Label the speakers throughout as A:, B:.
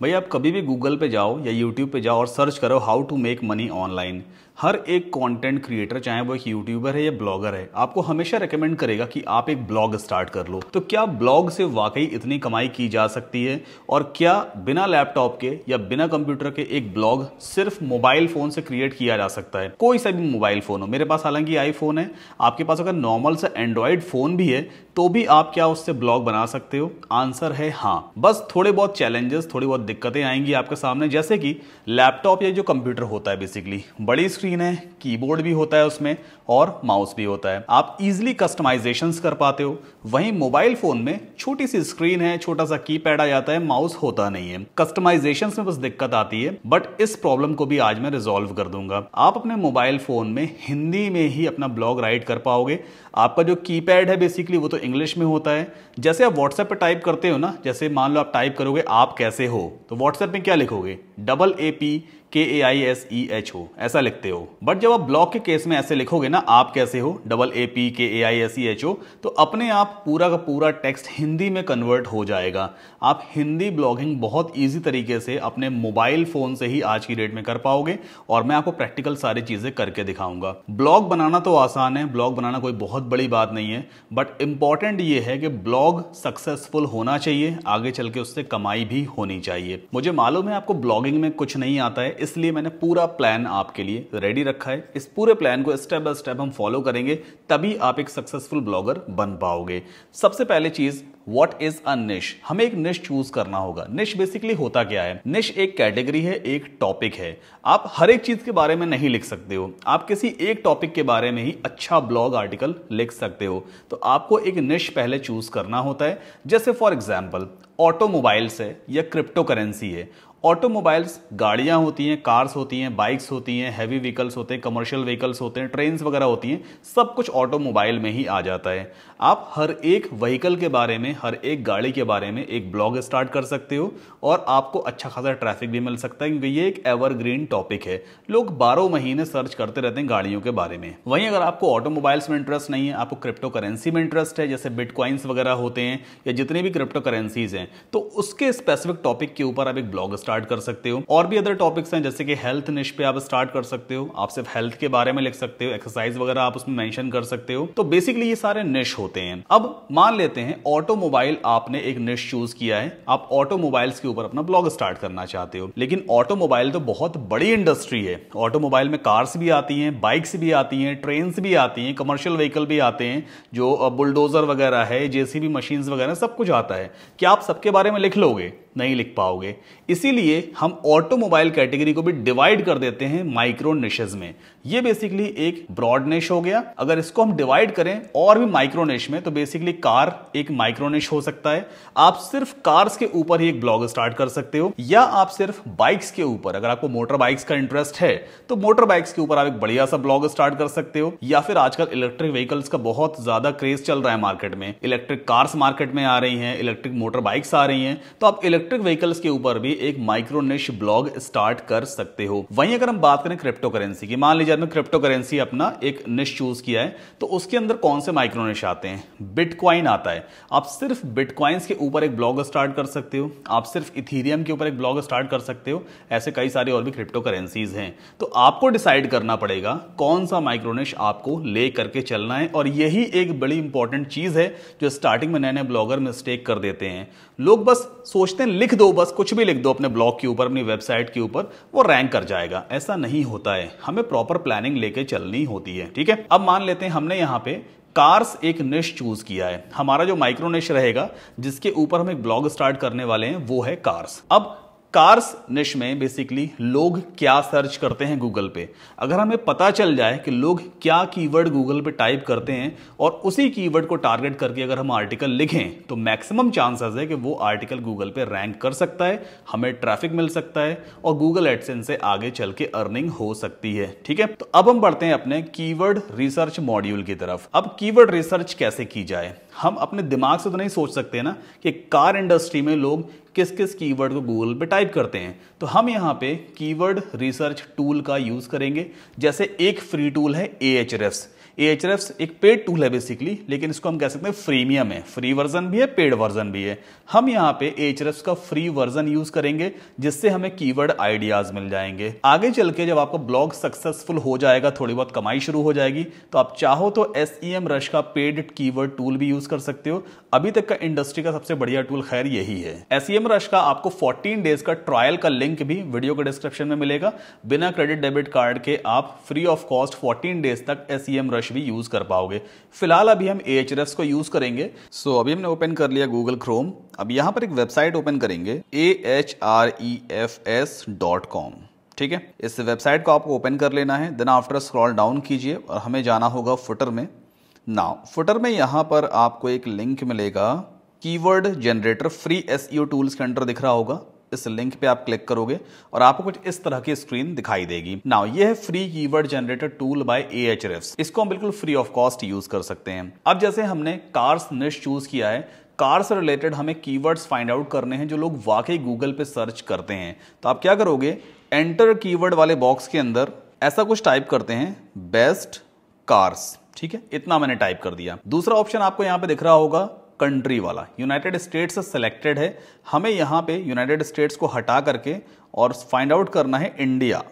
A: भाई आप कभी भी गूगल पे जाओ या यूट्यूब पे जाओ और सर्च करो how to make money online हर एक कंटेंट क्रिएटर चाहे वो एक यूट्यूबर है या ब्लॉगर है, आपको हमेशा रेकमेंड करेगा कि आप एक ब्लॉग स्टार्ट कर लो। तो क्या ब्लॉग से वाकई इतनी कमाई की जा सकती है? और क्या बिना लैपटॉप के या बिना कंप्यूटर के एक ब्लॉग सिर्फ़ मोबाइल फ़ोन से क्रिएट किया जा सकता है? कोई सा भी मोबाइल फ़ोन हो। मेरे पास हालाँकि आईफोन है, आपके पास अगर नॉर्मल सा एंड्रॉयड फ़ोन भी है तो भी आप क्या उससे ब्लॉग बना सकते हो? आंसर है हाँ। बस थोड़े बहुत चैलेंजेस थोड़ी बहुत दिक्कतें आएँगी आपके सामने, जैसे कि लैपटॉप या जो कंप्यूटर होता है बेसिकली बड़ी स्क्रीन है कीबोर्ड भी होता है उसमें और माउस भी होता है। आप इजिली कस्टमाइजेशन कर पाते हो। वहीं मोबाइल फ़ोन में छोटी सी स्क्रीन है, छोटा सा की आ जाता है, माउस होता नहीं है। कस्टमाइजेशन में बस दिक्कत आती है बट इस प्रॉब्लम को भी आज मैं रिजोल्व कर दूँगा। आप अपने मोबाइल फ़ोन में हिंदी में ही अपना ब्लॉग राइट कर पाओगे। आपका जो कीपैड है बेसिकली वो तो इंग्लिश में होता है। जैसे आप व्हाट्सएप पर टाइप करते हो ना, जैसे मान लो आप टाइप करोगे, आप कैसे हो? तो व्हाट्सएप में क्या लिखोगे? डबल ए पी के ए आई एस ई एच हो ऐसा लिखते हो। बट जब आप ब्लॉग के केस में ऐसे लिखोगे ना, आप कैसे हो? डबल ए पी के ए आई एस ई एच हो तो अपने आप पूरा का पूरा टेक्स्ट हिंदी में कन्वर्ट हो जाएगा। आप हिंदी ब्लॉगिंग बहुत ईजी तरीके से अपने मोबाइल फ़ोन से ही आज की डेट में कर पाओगे और मैं आपको प्रैक्टिकल सारी चीज़ें करके दिखाऊँगा। ब्लॉग बनाना तो आसान है ब्लॉग बनाना कोई बहुत बड़ी बात नहीं है बट इंपॉर्टेंट ये है कि ब्लॉग सक्सेसफुल होना चाहिए, आगे चल के उससे कमाई भी होनी चाहिए। मुझे मालूम है आपको ब्लॉगिंग में कुछ नहीं आता है इसलिए मैंने पूरा प्लान आपके लिए रेडी रखा है। इस पूरे प्लान को स्टेप बाय स्टेप हम फॉलो करेंगे, तभी आप एक सक्सेसफुल ब्लॉगर बन पाओगे। सबसे पहले चीज़ वॉट इज़ अ निश हमें एक निश चूज़ करना होगा। निश बेसिकली होता क्या है? निश एक कैटेगरी है, एक टॉपिक है। आप हर एक चीज़ के बारे में नहीं लिख सकते हो। आप किसी एक टॉपिक के बारे में ही अच्छा ब्लॉग आर्टिकल लिख सकते हो। तो आपको एक निश पहले चूज़ करना होता है। जैसे फॉर एग्ज़ाम्पल ऑटोमोबाइल्स है या क्रिप्टो करेंसी है। ऑटोमोबाइल्स गाड़ियाँ होती हैं कार्स होती हैं बाइक्स होती हैं हैवी व्हीकल्स होते हैं कमर्शियल व्हीकल्स होते हैं ट्रेन्स वगैरह होती हैं, सब कुछ ऑटोमोबाइल में ही आ जाता है। आप हर एक व्हीकल के बारे में, हर एक गाड़ी के बारे में एक ब्लॉग स्टार्ट कर सकते हो और आपको अच्छा खासा ट्रैफ़िक भी मिल सकता है क्योंकि ये एक एवरग्रीन टॉपिक है। लोग बारह महीने सर्च करते रहते हैं गाड़ियों के बारे में। वहीं अगर आपको ऑटोमोबाइल्स में इंटरेस्ट नहीं है, आपको क्रिप्टो करेंसी में इंटरेस्ट है, जैसे बिटकॉइंस वगैरह होते हैं या जितने भी क्रिप्टो करेंसीज हैं तो उसके स्पेसिफिक टॉपिक के ऊपर आप एक ब्लॉग स्टार्ट कर सकते हो। और भी अदर टॉपिक्स हैं, जैसे कि हेल्थ निश पे आप स्टार्ट कर सकते हो। आप सिर्फ़ हेल्थ के बारे में लिख सकते हो एक्सरसाइज वगैरह आप उसमें मैंशन कर सकते हो। तो बेसिकली ये सारे निश होते हैं। अब मान लेते हैं, ऑटोमोबाइल आपने एक निश चूज़ किया है। आप ऑटोमोबाइल्स के ऊपर अपना ब्लॉग स्टार्ट करना चाहते हो। लेकिन ऑटोमोबाइल तो बहुत बड़ी इंडस्ट्री है। ऑटोमोबाइल में कार्स भी आती हैं, बाइक्स भी आती हैं ट्रेन भी आती हैं, कमर्शियल व्हीकल भी आते हैं, जो बुलडोजर वगैरह है, जेसीबी मशीन वगैरह, सब कुछ आता है। क्या आप सबके बारे में लिख लोगे? नहीं लिख पाओगे। इसीलिए हम ऑटोमोबाइल कैटेगरी को भी डिवाइड कर देते हैं माइक्रो निशेज में। ये बेसिकली एक ब्रॉड निश हो गया। अगर इसको हम डिवाइड करें और भी माइक्रो निश में तो बेसिकली कार एक माइक्रो निश हो सकता है। आप सिर्फ़ कार्स के ऊपर ही एक ब्लॉग स्टार्ट कर सकते हो, या आप सिर्फ़ बाइक्स के ऊपर। अगर आपको मोटर बाइक्स का इंटरेस्ट है तो मोटर बाइक्स के ऊपर आप एक बढ़िया सा ब्लॉग स्टार्ट कर सकते हो। या फिर आजकल इलेक्ट्रिक व्हीकल्स का बहुत ज़्यादा क्रेज चल रहा है मार्केट में। इलेक्ट्रिक कार्स मार्केट में आ रही है इलेक्ट्रिक मोटर बाइक्स आ रही है। तो आप इलेक्ट्रिक व्हीकल्स के ऊपर भी एक माइक्रोनिश ब्लॉग स्टार्ट कर सकते हो। वहीं अगर हम बात करें क्रिप्टो करेंसी की, मान लीजिए क्रिप्टो करेंसी अपना एक निश चूज़ किया है तो उसके अंदर कौन से माइक्रोनिश आते हैं? बिटकॉइन आता है। आप सिर्फ़ बिटकॉइंस के ऊपर एक ब्लॉग स्टार्ट कर सकते हो। आप सिर्फ़ इथीरियम के ऊपर एक ब्लॉग स्टार्ट कर सकते हो। ऐसे कई सारे और भी क्रिप्टो करेंसीज हैं। तो आपको डिसाइड करना पड़ेगा, कौन सा माइक्रोनिश आपको ले करके चलना है। और यही एक बड़ी इंपॉर्टेंट चीज़ है, जो स्टार्टिंग में नए नए ब्लॉगर मिस्टेक कर देते हैं। लोग बस सोचते हैं लिख दो, बस कुछ भी लिख दो अपने ब्लॉग के ऊपर, अपनी वेबसाइट के ऊपर, वो रैंक कर जाएगा। ऐसा नहीं होता है। हमें प्रॉपर प्लानिंग लेके चलनी होती है, ठीक है? अब मान लेते हैं हमने यहाँ पे कार्स एक निश चूज़ किया है। हमारा जो माइक्रोनिश रहेगा, जिसके ऊपर हम एक ब्लॉग स्टार्ट करने वाले हैं, वो है कार्स। अब कार्स निश में बेसिकली लोग क्या सर्च करते हैं गूगल पे? अगर हमें पता चल जाए कि लोग क्या कीवर्ड गूगल पे टाइप करते हैं और उसी कीवर्ड को टारगेट करके अगर हम आर्टिकल लिखें तो मैक्सिमम चांसेस है कि वो आर्टिकल गूगल पे रैंक कर सकता है, हमें ट्रैफ़िक मिल सकता है और गूगल एडसेंस से आगे चल के अर्निंग हो सकती है। ठीक है? तो अब हम बढ़ते हैं अपने कीवर्ड रिसर्च मॉड्यूल की तरफ़। अब कीवर्ड रिसर्च कैसे की जाए? हम अपने दिमाग से तो नहीं सोच सकते ना कि कार इंडस्ट्री में लोग किस किस कीवर्ड को गूगल पे टाइप करते हैं। तो हम यहाँ पे कीवर्ड रिसर्च टूल का यूज़ करेंगे, जैसे एक फ्री टूल है ए एच ए एक पेड टूल है बेसिकली लेकिन इसको हम कह सकते हैं फ्रीमियम है। फ्री वर्जन भी है पेड वर्जन भी है। हम यहाँ पे ए का फ्री वर्जन यूज़ करेंगे, जिससे हमें कीवर्ड आइडियाज़ मिल जाएँगे। आगे चल के जब आपका ब्लॉग सक्सेसफुल हो जाएगा, थोड़ी बहुत कमाई शुरू हो जाएगी तो आप चाहो तो एस रश का पेड कीवर्ड टूल भी यूज़ कर सकते हो। अभी तक का इंडस्ट्री का सबसे बढ़िया टूल खैर यही है। एस रश का आपको 14 डेज़ का ट्रायल का लिंक भी वीडियो के डिस्क्रिप्शन में मिलेगा। बिना क्रेडिट डेबिट कार्ड के आप फ्री ऑफ़ कॉस्ट 14 डेज़ तक एस रश भी यूज़ कर पाओगे। फ़िलहाल अभी हम ए को यूज़ करेंगे। सो so, अभी हमने ओपन कर लिया गूगल क्रोम अब यहाँ पर एक वेबसाइट ओपन करेंगे A H R E F S dot com ठीक है? इस वेबसाइट को आपको ओपन कर लेना है। देन आफ्टर स्क्रॉल डाउन कीजिए और हमें जाना होगा फुटर में। नाउ फुटर में यहाँ पर आपको एक लिंक मिलेगा। Keyword generator free S tools के अंडर दिख रहा होगा। इस लिंक पे आप क्लिक करोगे और आपको कुछ इस तरह की स्क्रीन दिखाई देगी। नाउ ये है free keyword generator tool by A इसको हम बिल्कुल फ्री ऑफ़ कॉस्ट यूज़ कर सकते हैं। अब जैसे हमने कार्स निश चूज़ किया है कार से रिलेटेड हमें कीवर्ड्स फाइंड आउट करने हैं जो लोग वाकई गूगल पे सर्च करते हैं। तो आप क्या करोगे? एंटर कीवर्ड वाले बॉक्स के अंदर ऐसा कुछ टाइप करते हैं बेस्ट कार्स ठीक है? इतना मैंने टाइप कर दिया। दूसरा ऑप्शन आपको यहाँ पे दिख रहा होगा कंट्री वाला। यूनाइटेड स्टेट्स सेलेक्टेड है। हमें यहाँ पे यूनाइटेड स्टेट्स को हटा करके और फाइंड आउट करना है इंडिया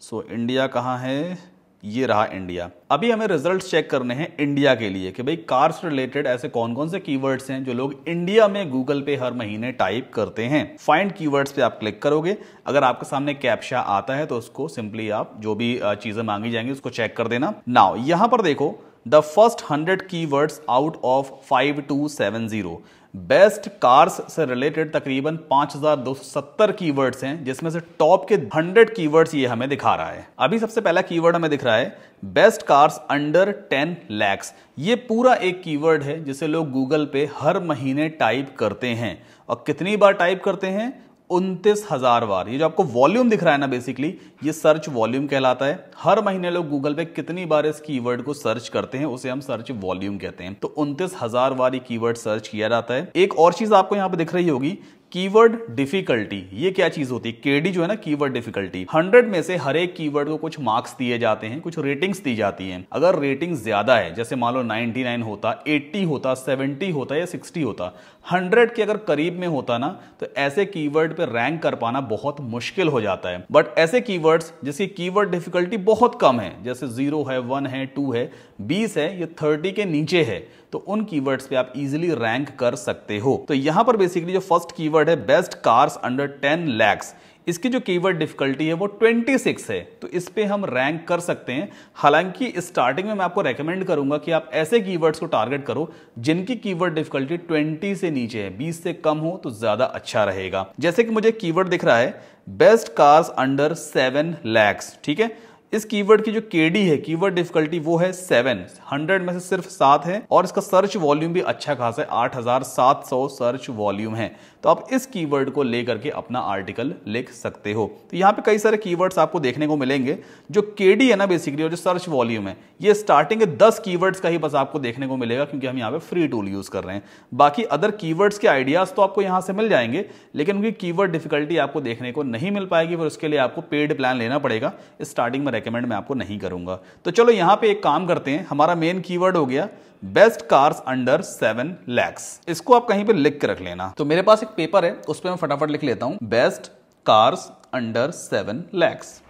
A: सो so, इंडिया कहाँ है? ये रहा इंडिया अभी हमें रिज़ल्ट चेक करने हैं इंडिया के लिए कि भाई कार से रिलेटेड ऐसे कौन कौन से कीवर्ड्स हैं जो लोग इंडिया में गूगल पे हर महीने टाइप करते हैं। फाइंड कीवर्ड्स पे आप क्लिक करोगे। अगर आपके सामने कैप्शा आता है तो उसको सिंपली आप जो भी चीज़ें मांगी जाएँगी उसको चेक कर देना। नाउ यहाँ पर देखो the first hundred keywords out of five two seven zero best cars से रिलेटेड तकरीबन 5270 कीवर्ड्स हैं, जिसमें से टॉप के 100 कीवर्ड्स ये हमें दिखा रहा है। अभी सबसे पहला कीवर्ड हमें दिख रहा है बेस्ट कार्स अंडर 10 लैक्स ये पूरा एक कीवर्ड है, जिसे लोग गूगल पे हर महीने टाइप करते हैं। और कितनी बार टाइप करते हैं? उनतीस हज़ार बार ये जो आपको वॉल्यूम दिख रहा है ना बेसिकली ये सर्च वॉल्यूम कहलाता है। हर महीने लोग गूगल पे कितनी बार इस कीवर्ड को सर्च करते हैं, उसे हम सर्च वॉल्यूम कहते हैं। तो उनतीस हज़ार बार ये कीवर्ड सर्च किया जाता है। एक और चीज़ आपको यहाँ पे दिख रही होगी कीवर्ड डिफिकल्टी ये क्या चीज़ होती है? केडी जो है ना कीवर्ड डिफिकल्टी हंड्रेड में से हर एक कीवर्ड को कुछ मार्क्स दिए जाते हैं, कुछ रेटिंग्स दी जाती हैं। अगर रेटिंग ज़्यादा है, जैसे मान लो 99 होता 80 होता 70 होता या 60 होता 100 के अगर करीब में होता ना तो ऐसे कीवर्ड पे रैंक कर पाना बहुत मुश्किल हो जाता है। बट ऐसे कीवर्ड्स जिसकी कीवर्ड डिफिकल्टी बहुत कम है, जैसे ज़ीरो है वन है टू है, बीस है, ये थर्टी के नीचे है तो उन कीवर्ड्स पे आप इजिली रैंक कर सकते हो। तो यहाँ पर बेसिकली जो फ़र्स्ट कीवर्ड है best cars under ten lakhs इसकी जो कीवर्ड डिफिकल्टी है वो 26 है। तो इस पर हम रैंक कर सकते हैं। हालाँकि स्टार्टिंग में मैं आपको रेकमेंड करूँगा कि आप ऐसे कीवर्ड्स को टारगेट करो, जिनकी कीवर्ड डिफिकल्टी 20 से नीचे है। 20 से कम हो तो ज़्यादा अच्छा रहेगा। जैसे कि मुझे कीवर्ड दिख रहा है best cars under seven lakhs ठीक है? इस कीवर्ड की जो केडी है, कीवर्ड डिफिकल्टी वो है सेवन। हंड्रेड में से सिर्फ़ सात है और इसका सर्च वॉल्यूम भी अच्छा खासा है। आठ हज़ार सात सौ सर्च वॉल्यूम है। तो आप इस कीवर्ड को लेकर के अपना आर्टिकल लिख सकते हो। तो यहाँ पे कई सारे कीवर्ड्स आपको देखने को मिलेंगे। जो केडी है ना बेसिकली और जो सर्च वॉल्यूम है, ये स्टार्टिंग के दस कीवर्ड्स का ही बस आपको देखने को मिलेगा, क्योंकि हम यहाँ पे फ्री टूल यूज़ कर रहे हैं। बाकी अदर कीवर्ड्स के आइडियाज़ तो आपको यहाँ से मिल जाएँगे, लेकिन उनकी कीवर्ड डिफिकल्टी आपको देखने को नहीं मिल पाएगी, फिर उसके लिए आपको पेड प्लान लेना पड़ेगा। स्टार्टिंग में रेकमेंड मैं आपको नहीं करूँगा। तो चलो यहाँ पे एक काम करते हैं। हमारा मेन कीवर्ड हो गया best cars under seven lakhs इसको आप कहीं पे लिख के रख लेना। तो मेरे पास एक पेपर है, उस पर मैं फटाफट लिख लेता हूँ। Best cars under seven lakhs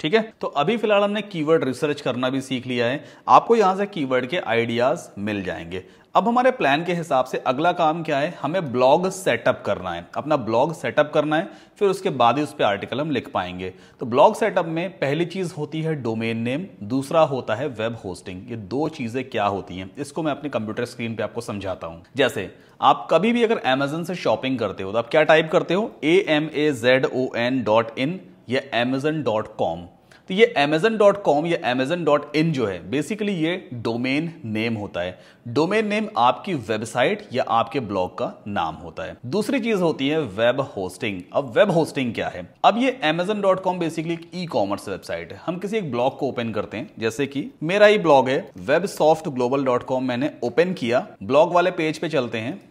A: ठीक है? तो अभी फ़िलहाल हमने कीवर्ड रिसर्च करना भी सीख लिया है। आपको यहाँ से कीवर्ड के आइडियाज़ मिल जाएँगे। अब हमारे प्लान के हिसाब से अगला काम क्या है? हमें ब्लॉग सेटअप करना है। अपना ब्लॉग सेटअप करना है, फिर उसके बाद ही उस पर आर्टिकल हम लिख पाएँगे। तो ब्लॉग सेटअप में पहली चीज़ होती है डोमेन नेम दूसरा होता है वेब होस्टिंग ये दो चीज़ें क्या होती हैं? इसको मैं अपनी कंप्यूटर स्क्रीन पर आपको समझाता हूँ। जैसे, आप कभी भी अगर अमेजन से शॉपिंग करते हो तो आप क्या टाइप करते हो? A M A Z O N dot in या एमेजन डॉट कॉम तो ये amazon डॉट कॉम या amazon डॉट इन जो है बेसिकली ये डोमेन नेम होता है। डोमेन नेम आपकी वेबसाइट या आपके ब्लॉग का नाम होता है। दूसरी चीज़ होती है वेब होस्टिंग अब वेब होस्टिंग क्या है? अब ये amazon डॉट कॉम बेसिकली एक ई कॉमर्स वेबसाइट है। हम किसी एक ब्लॉग को ओपन करते हैं, जैसे कि मेरा ही ब्लॉग है web soft global dot com मैंने ओपन किया। ब्लॉग वाले पेज पे चलते हैं।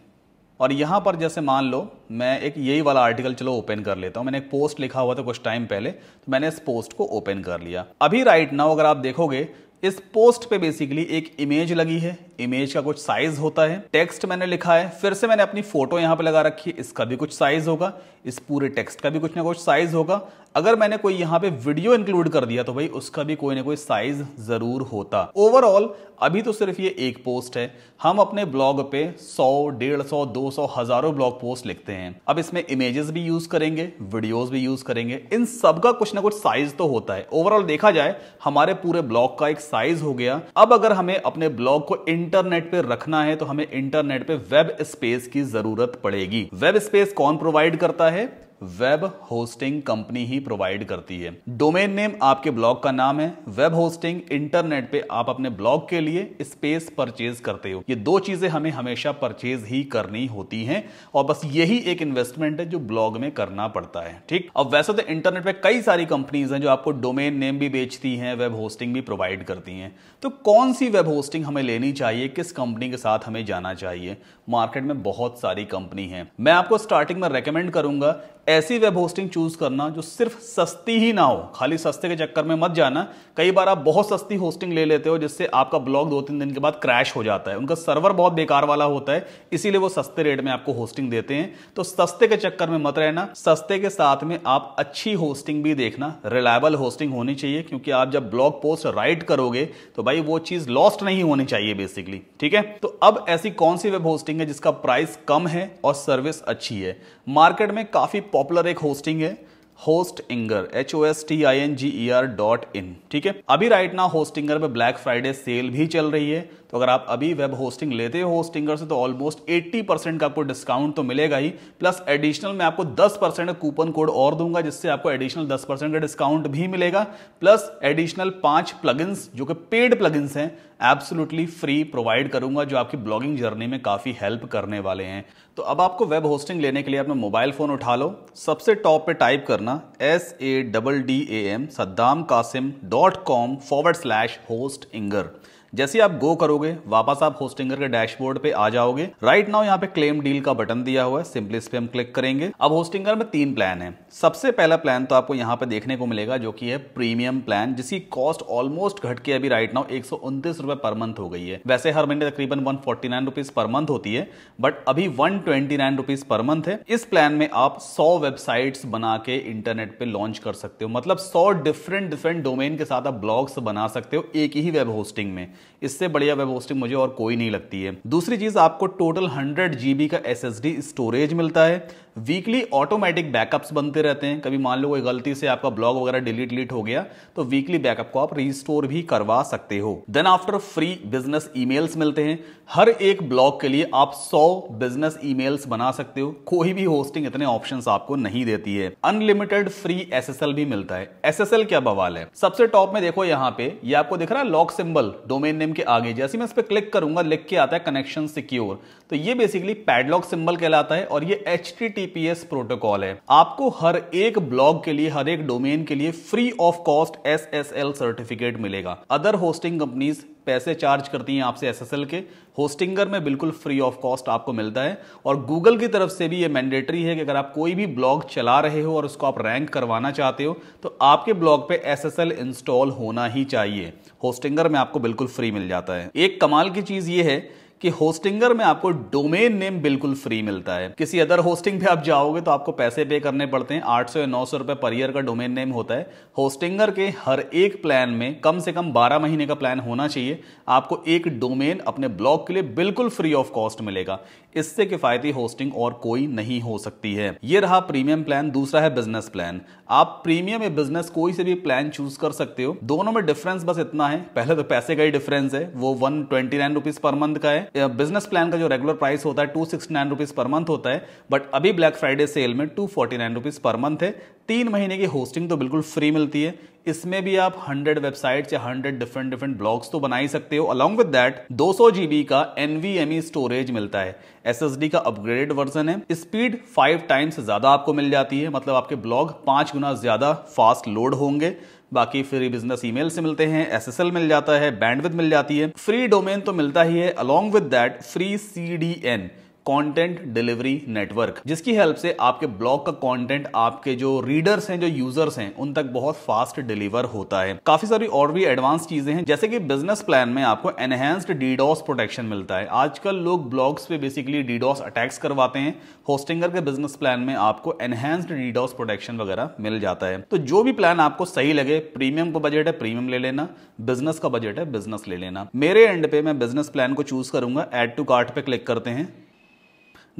A: और यहाँ पर जैसे मान लो, मैं एक यही वाला आर्टिकल चलो ओपन कर लेता हूँ। मैंने एक पोस्ट लिखा हुआ था कुछ टाइम पहले तो मैंने इस पोस्ट को ओपन कर लिया। अभी राइट नाउ अगर आप देखोगे, इस पोस्ट पे बेसिकली एक इमेज लगी है इमेज का कुछ साइज़ होता है। टेक्स्ट मैंने लिखा है फिर से मैंने अपनी फ़ोटो यहाँ पे लगा रखी है इसका भी कुछ साइज़ होगा इस पूरे टेक्स्ट का भी कुछ ना कुछ साइज़ होगा। अगर मैंने कोई यहाँ पे वीडियो इंक्लूड कर दिया तो भाई उसका भी कोई ना कोई साइज़ ज़रूर होता। ओवरऑल अभी तो सिर्फ़ ये एक पोस्ट है। हम अपने ब्लॉग पे 100, 150, 200 हज़ारों ब्लॉग पोस्ट लिखते हैं। अब इसमें इमेजेस भी यूज़ करेंगे वीडियोस भी यूज़ करेंगे। इन सब का कुछ ना कुछ साइज़ तो होता है। ओवरऑल देखा जाए हमारे पूरे ब्लॉग का एक साइज़ हो गया। अब अगर हमें अपने ब्लॉग को इंटरनेट पे रखना है तो हमें इंटरनेट पे वेब स्पेस की ज़रूरत पड़ेगी। वेब स्पेस कौन प्रोवाइड करता है? वेब होस्टिंग कंपनी ही प्रोवाइड करती है। डोमेन नेम आपके ब्लॉग का नाम है। वेब होस्टिंग इंटरनेट पे आप अपने ब्लॉग के लिए स्पेस परचेज करते हो। ये दो चीज़ें हमें हमेशा परचेज ही करनी होती हैं और बस यही एक इन्वेस्टमेंट है जो ब्लॉग में करना पड़ता है। ठीक? अब वैसे तो इंटरनेट पे कई सारी कंपनीज़ हैं जो आपको डोमेन नेम भी बेचती हैं, वेब होस्टिंग भी प्रोवाइड करती हैं। तो कौन सी वेब होस्टिंग हमें लेनी चाहिए? किस कंपनी के साथ हमें जाना चाहिए? मार्केट में बहुत सारी कंपनी है। मैं आपको स्टार्टिंग में रेकमेंड करूँगा ऐसी वेब होस्टिंग चूज़ करना जो सिर्फ़ सस्ती ही ना हो। खाली सस्ते के चक्कर में मत जाना। कई बार आप बहुत सस्ती होस्टिंग ले लेते हो, जिससे आपका ब्लॉग दो तीन दिन के बाद क्रैश हो जाता है। उनका सर्वर बहुत बेकार वाला होता है, इसीलिए वो सस्ते रेट में आपको होस्टिंग देते हैं। तो सस्ते के चक्कर में मत रहना। सस्ते के साथ में आप अच्छी होस्टिंग भी देखना। रिलायबल होस्टिंग होनी चाहिए, क्योंकि आप जब ब्लॉग पोस्ट राइट करोगे तो भाई वो चीज़ लॉस्ट नहीं होनी चाहिए बेसिकली ठीक है? तो अब ऐसी कौन सी वेब होस्टिंग है जिसका प्राइस कम है और सर्विस अच्छी है? मार्केट में काफ़ी पॉपुलर एक होस्टिंग है Hostinger H O S T I N G E R dot in ठीक है? अभी राइट ना होस्टिंगर में ब्लैक फ्राइडे सेल भी चल रही है तो अगर आप अभी वेब होस्टिंग लेते हो होस्टिंगर से तो ऑलमोस्ट 80 परसेंट का आपको डिस्काउंट तो मिलेगा ही प्लस एडिशनल मैं आपको 10 परसेंट कूपन कोड और दूँगा, जिससे आपको एडिशनल 10 परसेंट का डिस्काउंट भी मिलेगा प्लस एडिशनल पाँच प्लगइन्स जो कि पेड प्लगइन्स हैं एब्सोल्युटली फ्री प्रोवाइड करूँगा, जो आपकी ब्लॉगिंग जर्नी में काफ़ी हेल्प करने वाले हैं। तो अब आपको वेब होस्टिंग लेने के लिए अपना मोबाइल फ़ोन उठा लो। सबसे टॉप पे टाइप करना S A double D A M Saddam Kasim dot com forward slash Hostinger जैसे आप गो करोगे, वापस आप होस्टिंगर के डैशबोर्ड पे आ जाओगे। राइट नाउ यहाँ पे क्लेम डील का बटन दिया हुआ है सिंपली इस पे हम क्लिक करेंगे। अब होस्टिंगर में तीन प्लान है। सबसे पहला प्लान तो आपको यहाँ पे देखने को मिलेगा, जो कि है प्रीमियम प्लान जिसकी कॉस्ट ऑलमोस्ट घट के अभी राइट नाउ एक रुपए पर मंथ हो गई है। वैसे हर महीने तकरीबन one forty rupees per month होती है बट अभी one twenty rupees per month है। इस प्लान में आप सौ वेबसाइट्स बना के इंटरनेट पे लॉन्च कर सकते हो। मतलब सौ डिफरेंट डिफरेंट डोमेन के साथ आप ब्लॉग्स बना सकते हो, एक ही वेब होस्टिंग में। इससे बढ़िया वेब होस्टिंग मुझे और कोई नहीं लगती है। दूसरी चीज़, आपको टोटल हंड्रेड जीबी का एसएसडी स्टोरेज मिलता है। वीकली ऑटोमेटिक बैकअप्स बनते रहते हैं। कभी मान लो कोई गलती से आपका ब्लॉग वगैरह डिलीट डिलीट हो गया तो वीकली बैकअप को आप रिस्टोर भी करवा सकते हो। Then after free business emails मिलते हैं। हर एक ब्लॉग के लिए आप 100 बिज़नेस ईमेल्स बना सकते हो। कोई भी होस्टिंग इतने ऑप्शंस आपको नहीं देती है। अनलिमिटेड फ्री एसएसएल भी मिलता है। एसएसएल क्या बवाल है? सबसे टॉप में देखो यहाँ पे, ये आपको दिख रहा है लॉक सिंबल डोमेन नेम के आगे। जैसे मैं इस पर क्लिक करूँगा, लिख के आता है कनेक्शन सिक्योर तो ये बेसिकली पैडलॉक सिंबल कहलाता है और ये एच प्रोटोकॉल है। आपको हर एक ब्लॉग के लिए, हर एक डोमेन के लिए free of cost SSL certificate मिलेगा। अदर होस्टिंग कंपनीज़ पैसे चार्ज करती हैं आपसे एसएसएल के। होस्टिंगर में बिल्कुल फ्री ऑफ़ कॉस्ट आपको मिलता है। और गूगल की तरफ़ से भी ये मैंडेटरी है कि अगर आप कोई भी ब्लॉग चला रहे हो और उसको आप रैंक करवाना चाहते हो तो आपके ब्लॉग पे एसएसएल इंस्टॉल होना ही चाहिए। होस्टिंगर में आपको बिल्कुल फ्री मिल जाता है। एक कमाल की चीज़ ये है कि होस्टिंगर में आपको डोमेन नेम बिल्कुल फ्री मिलता है। किसी अदर होस्टिंग पे आप जाओगे तो आपको पैसे पे करने पड़ते हैं। आठ सौ या नौ सौ रुपए पर ईयर का डोमेन नेम होता है। होस्टिंगर के हर एक प्लान में कम से कम बारह महीने का प्लान होना चाहिए। आपको एक डोमेन अपने ब्लॉग के लिए बिल्कुल फ्री ऑफ़ कॉस्ट मिलेगा। इससे किफायती होस्टिंग और कोई नहीं हो सकती है। ये रहा प्रीमियम प्लान, दूसरा है बिज़नेस प्लान। आप प्रीमियम या बिज़नेस कोई से भी प्लान चूज़ कर सकते हो। दोनों में डिफरेंस बस इतना है। पहले तो पैसे का ही डिफरेंस है। वो one twenty nine rupees per month का है। बिज़नेस प्लान का जो रेगुलर प्राइस होता है two sixty nine rupees per month होता है बट अभी ब्लैक फ्राइडे सेल में two forty nine rupees per month है। तीन महीने की होस्टिंग तो बिल्कुल फ्री मिलती है। इसमें भी आप 100 वेबसाइट्स या 100 डिफरेंट डिफरेंट ब्लॉग्स तो बना ही सकते हो। अलॉन्ग विद दैट 200 जीबी का एनवीएमई स्टोरेज मिलता है। एसएसडी का अपग्रेडेड वर्जन है। स्पीड फाइव टाइम्स ज़्यादा आपको मिल जाती है। मतलब आपके ब्लॉग पाँच गुना ज़्यादा फास्ट लोड होंगे। बाकी फ्री बिज़नेस ईमेल से मिलते हैं एसएसएल मिल जाता है बैंडविथ मिल जाती है फ्री डोमेन तो मिलता ही है along with that free CDN content delivery network जिसकी हेल्प से आपके ब्लॉग का कंटेंट आपके जो रीडर्स हैं, जो यूज़र्स हैं, उन तक बहुत फास्ट डिलीवर होता है। काफ़ी सारी और भी एडवांस चीज़ें हैं, जैसे कि बिज़नेस प्लान में आपको एनहेंस्ड डीडॉस प्रोटेक्शन मिलता है। आजकल लोग ब्लॉग्स पे बेसिकली डीडॉस अटैक्स करवाते हैं। होस्टिंगर के बिज़नेस प्लान में आपको एनहेंस्ड डीडॉस प्रोटेक्शन वगैरह मिल जाता है। तो जो भी प्लान आपको सही लगे प्रीमियम का बजट है प्रीमियम ले लेना। बिज़नेस का बजट है बिज़नेस ले लेना। मेरे एंड पे मैं बिज़नेस प्लान को चूज़ करूँगा। एड टू कार्ट पे क्लिक करते हैं।